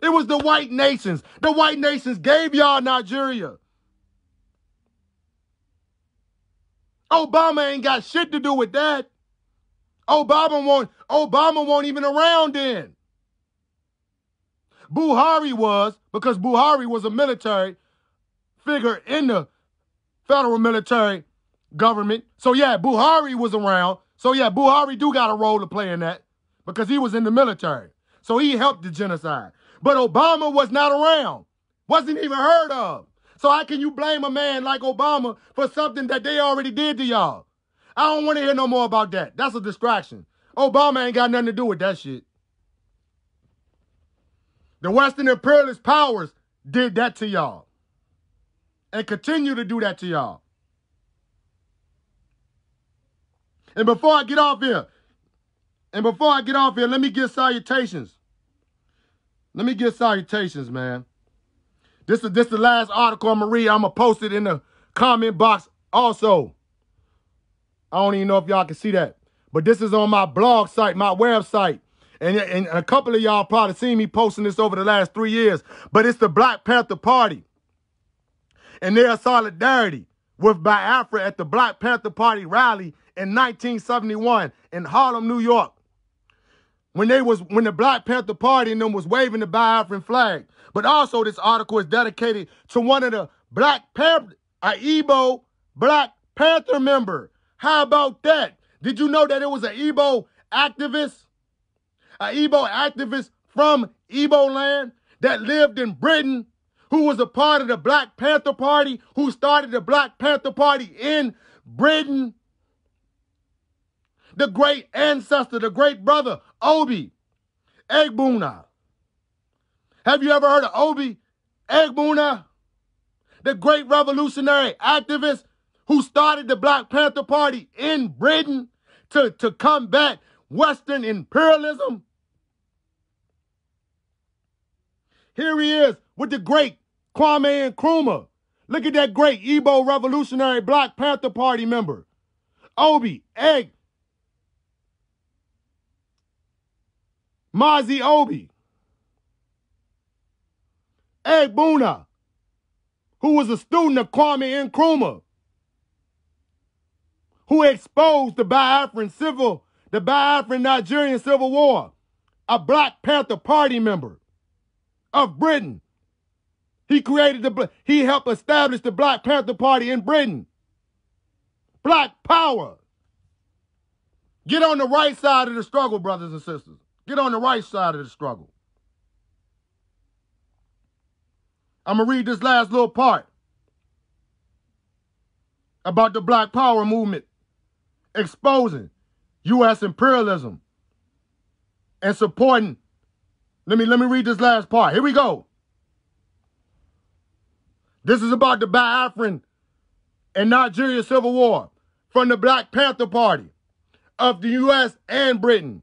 It was the white nations. The white nations gave y'all Nigeria. Obama ain't got shit to do with that. Obama won't Obama won't even around then. Buhari was because Buhari was a military figure in the federal military government. So yeah, Buhari was around. So yeah, Buhari do got a role to play in that because he was in the military. So he helped the genocide. But Obama was not around. Wasn't even heard of. So how can you blame a man like Obama for something that they already did to y'all? I don't want to hear no more about that. That's a distraction. Obama ain't got nothing to do with that shit. The Western imperialist powers did that to y'all. And continue to do that to y'all. And before I get off here, and before I get off here, let me give salutations. Let me give salutations, man. This is this is the last article I'm gonna read. I'm gonna post it in the comment box also. I don't even know if y'all can see that. But this is on my blog site, my website. And, and a couple of y'all probably seen me posting this over the last three years. But it's the Black Panther Party. And their solidarity with Biafra at the Black Panther Party rally in 1971 in Harlem, New York. When they was when the Black Panther Party and them was waving the Biafran flag. But also this article is dedicated to one of the Black Panther, a Igbo Black Panther member. How about that? Did you know that it was an Igbo activist? An Igbo activist from Igbo land that lived in Britain, who was a part of the Black Panther Party, who started the Black Panther Party in Britain. The great ancestor, the great brother, Obi Egbuna. Have you ever heard of Obi Egbuna? The great revolutionary activist who started the Black Panther Party in Britain to, to combat Western imperialism. Here he is with the great Kwame Nkrumah. Look at that great Igbo revolutionary Black Panther Party member. Obi, Egg, Mazi Obi. Egbuna, who was a student of Kwame Nkrumah, who exposed the Biafran civil, the Biafran Nigerian Civil War, a Black Panther Party member of Britain. He created the, he helped establish the Black Panther Party in Britain. Black power. Get on the right side of the struggle, brothers and sisters. Get on the right side of the struggle. I'm going to read this last little part about the Black Power movement exposing U.S. imperialism and supporting. Let me let me read this last part. Here we go. This is about the Biafran and Nigeria Civil War from the Black Panther Party of the U.S. and Britain.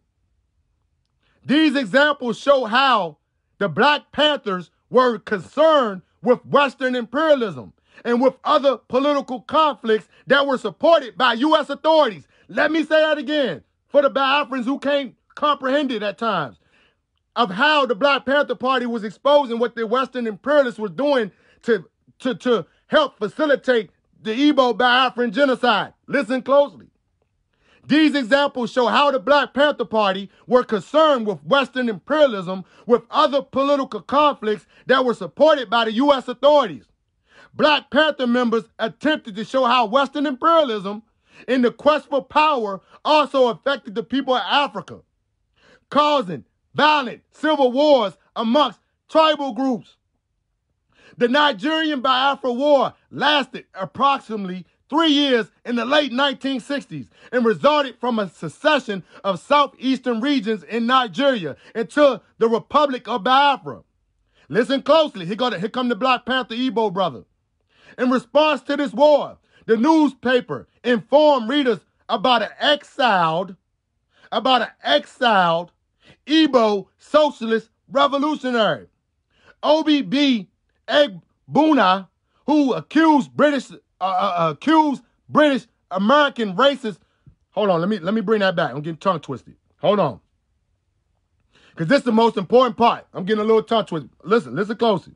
These examples show how the Black Panthers were concerned with Western imperialism and with other political conflicts that were supported by U.S. authorities. Let me say that again for the Biafrans who can't comprehend it at times of how the Black Panther Party was exposing what the Western imperialists were doing to, to, to help facilitate the Igbo Biafran genocide. Listen closely. These examples show how the Black Panther Party were concerned with Western imperialism with other political conflicts that were supported by the U.S. authorities. Black Panther members attempted to show how Western imperialism in the quest for power also affected the people of Africa, causing violent civil wars amongst tribal groups. The Nigerian Biafra War lasted approximately three years in the late 1960s and resulted from a secession of southeastern regions in Nigeria into the Republic of Biafra. Listen closely. Here, go to, here come the Black Panther Igbo brother. In response to this war, the newspaper informed readers about an exiled, about an exiled Igbo socialist revolutionary, Obi Egbuna, who accused British uh, uh, uh, accused British American racists. Hold on, let me let me bring that back. I'm getting tongue twisted. Hold on. Because this is the most important part. I'm getting a little tongue twisted. Listen, listen closely.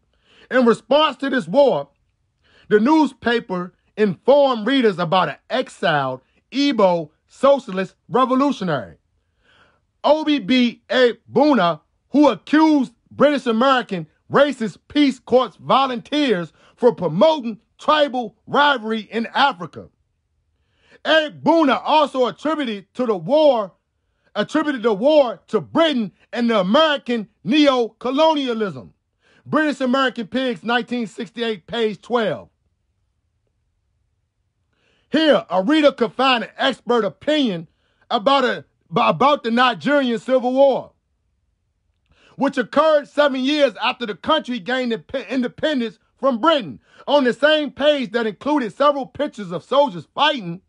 In response to this war, the newspaper informed readers about an exiled Igbo socialist revolutionary, Obi Buna, who accused British American racist Peace Corps volunteers for promoting tribal rivalry in Africa. Eric Buna also attributed to the war, attributed the war to Britain and the American neo-colonialism. British American Pigs, 1968, page 12. Here, a reader could find an expert opinion about, a, about the Nigerian Civil War, which occurred seven years after the country gained independence from Britain. On the same page that included several pictures of soldiers fighting,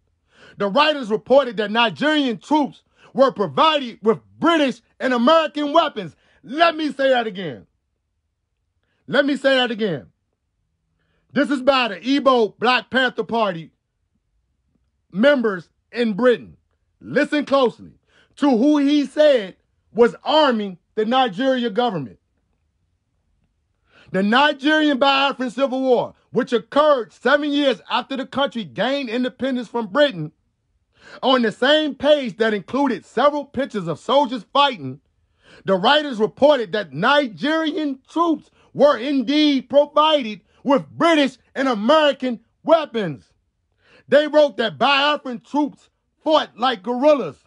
the writers reported that Nigerian troops were provided with British and American weapons. Let me say that again. Let me say that again. This is by the Igbo Black Panther Party members in Britain. Listen closely to who he said was arming the Nigeria government. The Nigerian Biafran Civil War, which occurred seven years after the country gained independence from Britain, on the same page that included several pictures of soldiers fighting, the writers reported that Nigerian troops were indeed provided with British and American weapons. They wrote that Biafran troops fought like guerrillas,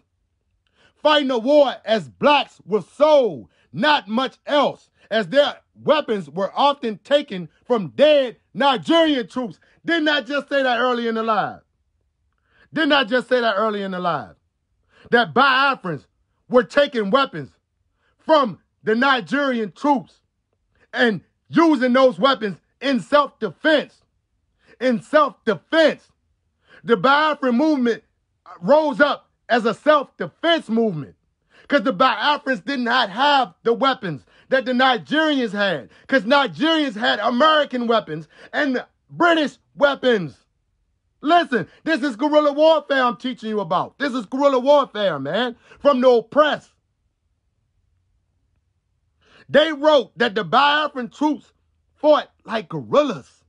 fighting a war as blacks were sold, not much else, as their weapons were often taken from dead Nigerian troops. Didn't I just say that early in the live? Didn't I just say that early in the live? That Biafrans were taking weapons from the Nigerian troops and using those weapons in self-defense. In self-defense. The Biafran movement rose up as a self-defense movement because the Biafrans did not have the weapons that the Nigerians had because Nigerians had American weapons and British weapons. Listen, this is guerrilla warfare I'm teaching you about. This is guerrilla warfare, man, from the oppressed. They wrote that the Biafran troops fought like guerrillas,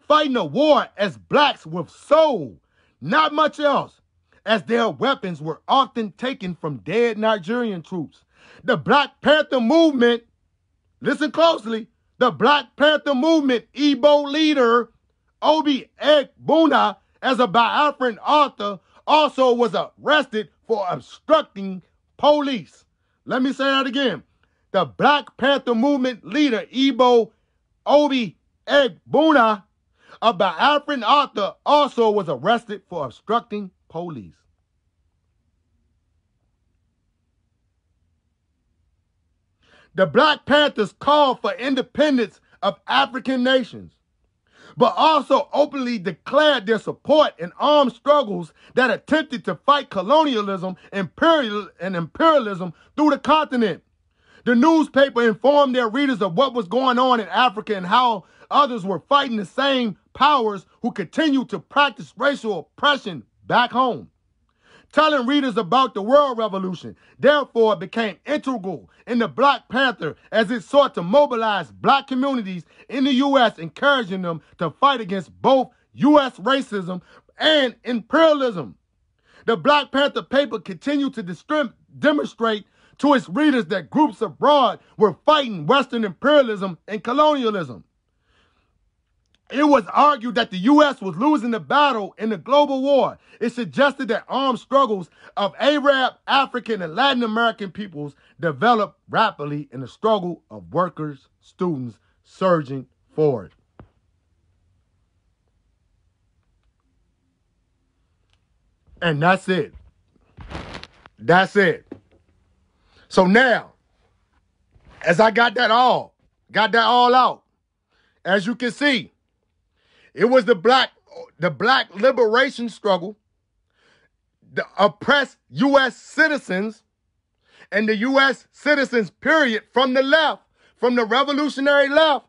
fighting a war as blacks with soul, not much else, as their weapons were often taken from dead Nigerian troops. The Black Panther movement Listen closely. The Black Panther movement Igbo leader Obi Egbuna, as a Biafran author, also was arrested for obstructing police. Let me say that again. The Black Panther movement leader Igbo Obi Egbuna, a Biafran author, also was arrested for obstructing police. The Black Panthers called for independence of African nations, but also openly declared their support in armed struggles that attempted to fight colonialism imperial, and imperialism through the continent. The newspaper informed their readers of what was going on in Africa and how others were fighting the same powers who continued to practice racial oppression back home telling readers about the world revolution. Therefore, it became integral in the Black Panther as it sought to mobilize black communities in the U.S., encouraging them to fight against both U.S. racism and imperialism. The Black Panther paper continued to demonstrate to its readers that groups abroad were fighting Western imperialism and colonialism. It was argued that the U.S. was losing the battle in the global war. It suggested that armed struggles of Arab, African, and Latin American peoples developed rapidly in the struggle of workers, students surging forward. And that's it. That's it. So now, as I got that all, got that all out, as you can see, it was the black the black liberation struggle, the oppressed U.S. citizens, and the U.S. citizens, period, from the left, from the revolutionary left,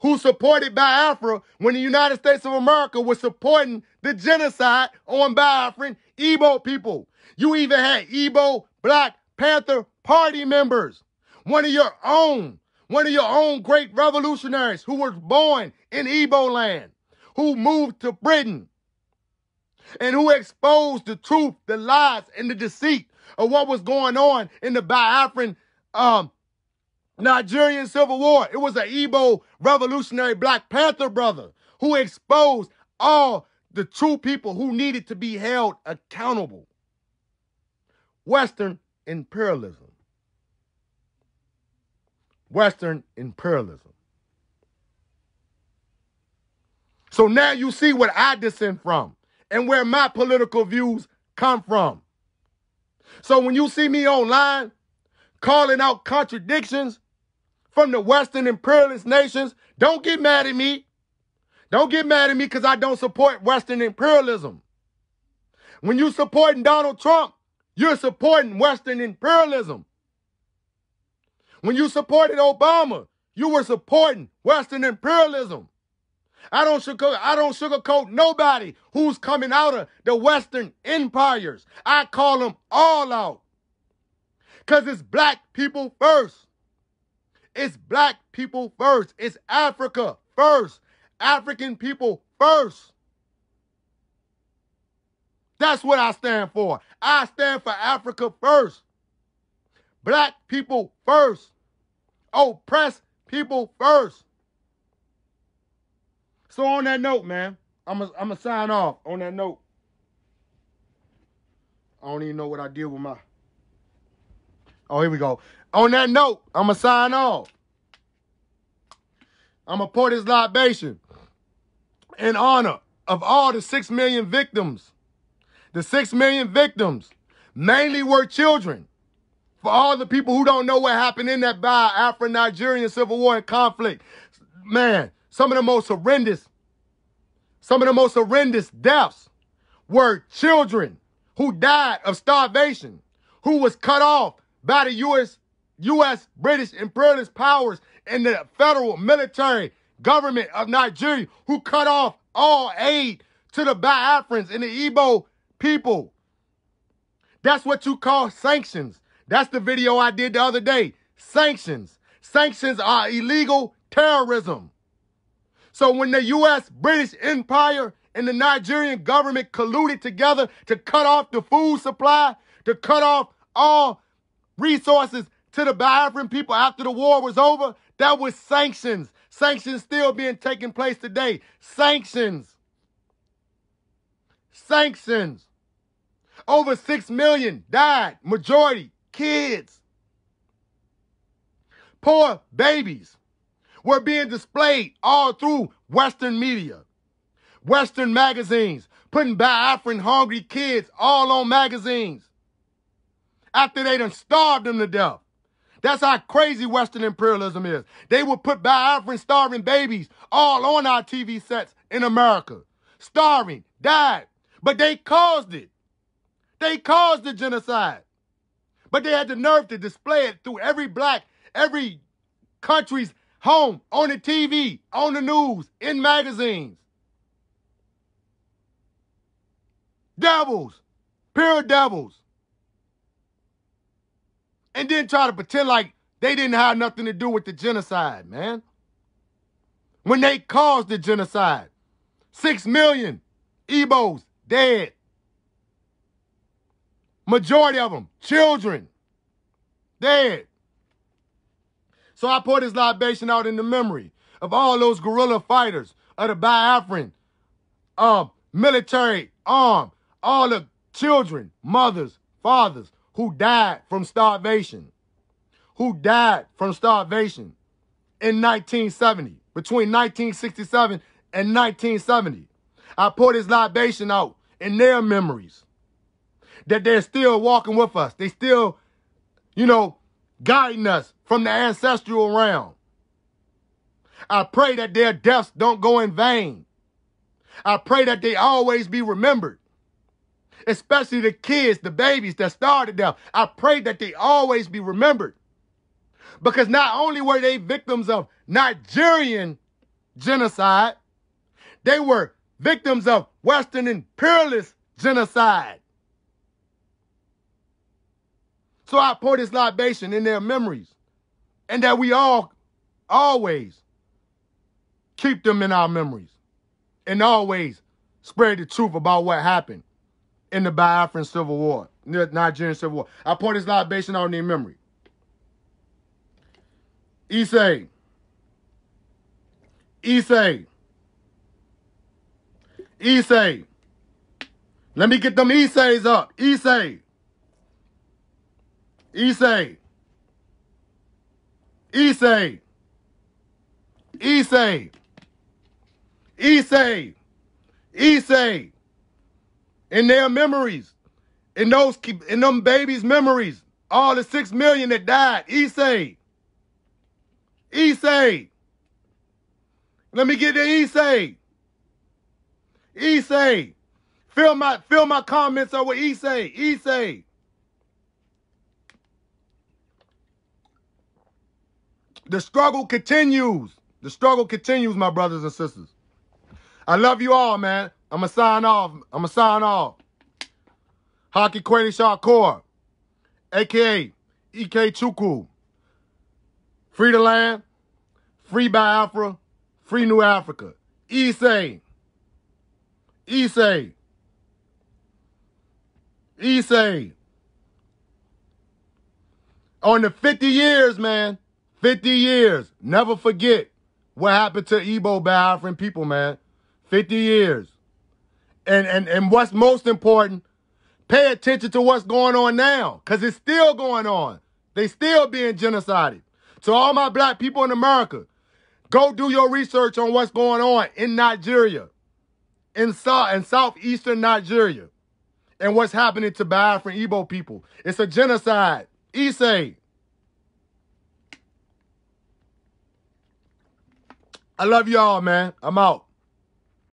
who supported Biafra when the United States of America was supporting the genocide on Biafran Igbo people. You even had Igbo Black Panther Party members, one of your own, one of your own great revolutionaries who was born in Igbo land who moved to Britain and who exposed the truth, the lies, and the deceit of what was going on in the Biafran um, Nigerian Civil War. It was an Igbo revolutionary Black Panther brother who exposed all the true people who needed to be held accountable. Western imperialism. Western imperialism. So now you see what I descend from and where my political views come from. So when you see me online calling out contradictions from the Western imperialist nations, don't get mad at me. Don't get mad at me because I don't support Western imperialism. When you supporting Donald Trump, you're supporting Western imperialism. When you supported Obama, you were supporting Western imperialism. I don't sugarcoat, I don't sugarcoat nobody who's coming out of the Western empires. I call them all out. Because it's black people first. It's black people first. It's Africa first. African people first. That's what I stand for. I stand for Africa first. Black people first. Oppressed people first. So on that note, man, I'm gonna I'm sign off on that note. I don't even know what I did with my. Oh, here we go. On that note, I'm gonna sign off. I'm gonna pour this libation in honor of all the six million victims. The six million victims mainly were children. For all the people who don't know what happened in that Biafra Nigerian civil war and conflict, man, some of the most horrendous, some of the most horrendous deaths were children who died of starvation, who was cut off by the U.S. U.S. British imperialist powers and the federal military government of Nigeria, who cut off all aid to the Biafrans and the Igbo people. That's what you call sanctions. That's the video I did the other day. Sanctions. Sanctions are illegal terrorism. So when the U.S. British Empire and the Nigerian government colluded together to cut off the food supply, to cut off all resources to the Biafran people after the war was over, that was sanctions. Sanctions still being taken place today. Sanctions. Sanctions. Over 6 million died, majority kids. Poor babies were being displayed all through Western media, Western magazines, putting Biafran hungry kids all on magazines after they done starved them to death, That's how crazy Western imperialism is. They would put Biafran starving babies all on our TV sets in America. Starving, died. But they caused it. They caused the genocide. But they had the nerve to display it through every black, every country's home, on the TV, on the news, in magazines. Devils, pure devils. And then try to pretend like they didn't have nothing to do with the genocide, man. When they caused the genocide, six million Igbos dead. Majority of them, children, dead. So I pour this libation out in the memory of all those guerrilla fighters of the Biafran uh, military arm, all the children, mothers, fathers who died from starvation, who died from starvation in 1970, between 1967 and 1970. I pour this libation out in their memories that they're still walking with us. They still, you know, guiding us from the ancestral realm. I pray that their deaths don't go in vain. I pray that they always be remembered. Especially the kids, the babies that started them. I pray that they always be remembered. Because not only were they victims of Nigerian genocide, they were victims of Western imperialist genocide. So I pour this libation in their memories. And that we all always keep them in our memories. And always spread the truth about what happened in the Biafran Civil War, the Nigerian Civil War. I pour this libation on their memory. Ise. Ise. Ise. Let me get them Ises up. Ise. Ise. Ise. Ise. Ise. Ise. In their memories. In those keep in them babies' memories. All the six million that died. Ise. Ise. Let me get the Ise. Ise. Fill my fill my comments up with Ise. Ise. The struggle continues. The struggle continues, my brothers and sisters. I love you all, man. I'm going to sign off. I'm going to sign off. Haki Kweli Shakur, a.k.a. Ikechukwu. Free the land. Free Biafra. Free New Africa. Ise. Ise. Ise. On the 50 years, man. 50 years. Never forget what happened to Igbo Biafran people, man. 50 years. And, and, and what's most important, pay attention to what's going on now, because it's still going on. They still being genocided. To all my black people in America, go do your research on what's going on in Nigeria, in, South, in southeastern Nigeria, and what's happening to Biafran Igbo people. It's a genocide. Ise. I love y'all, man. I'm out.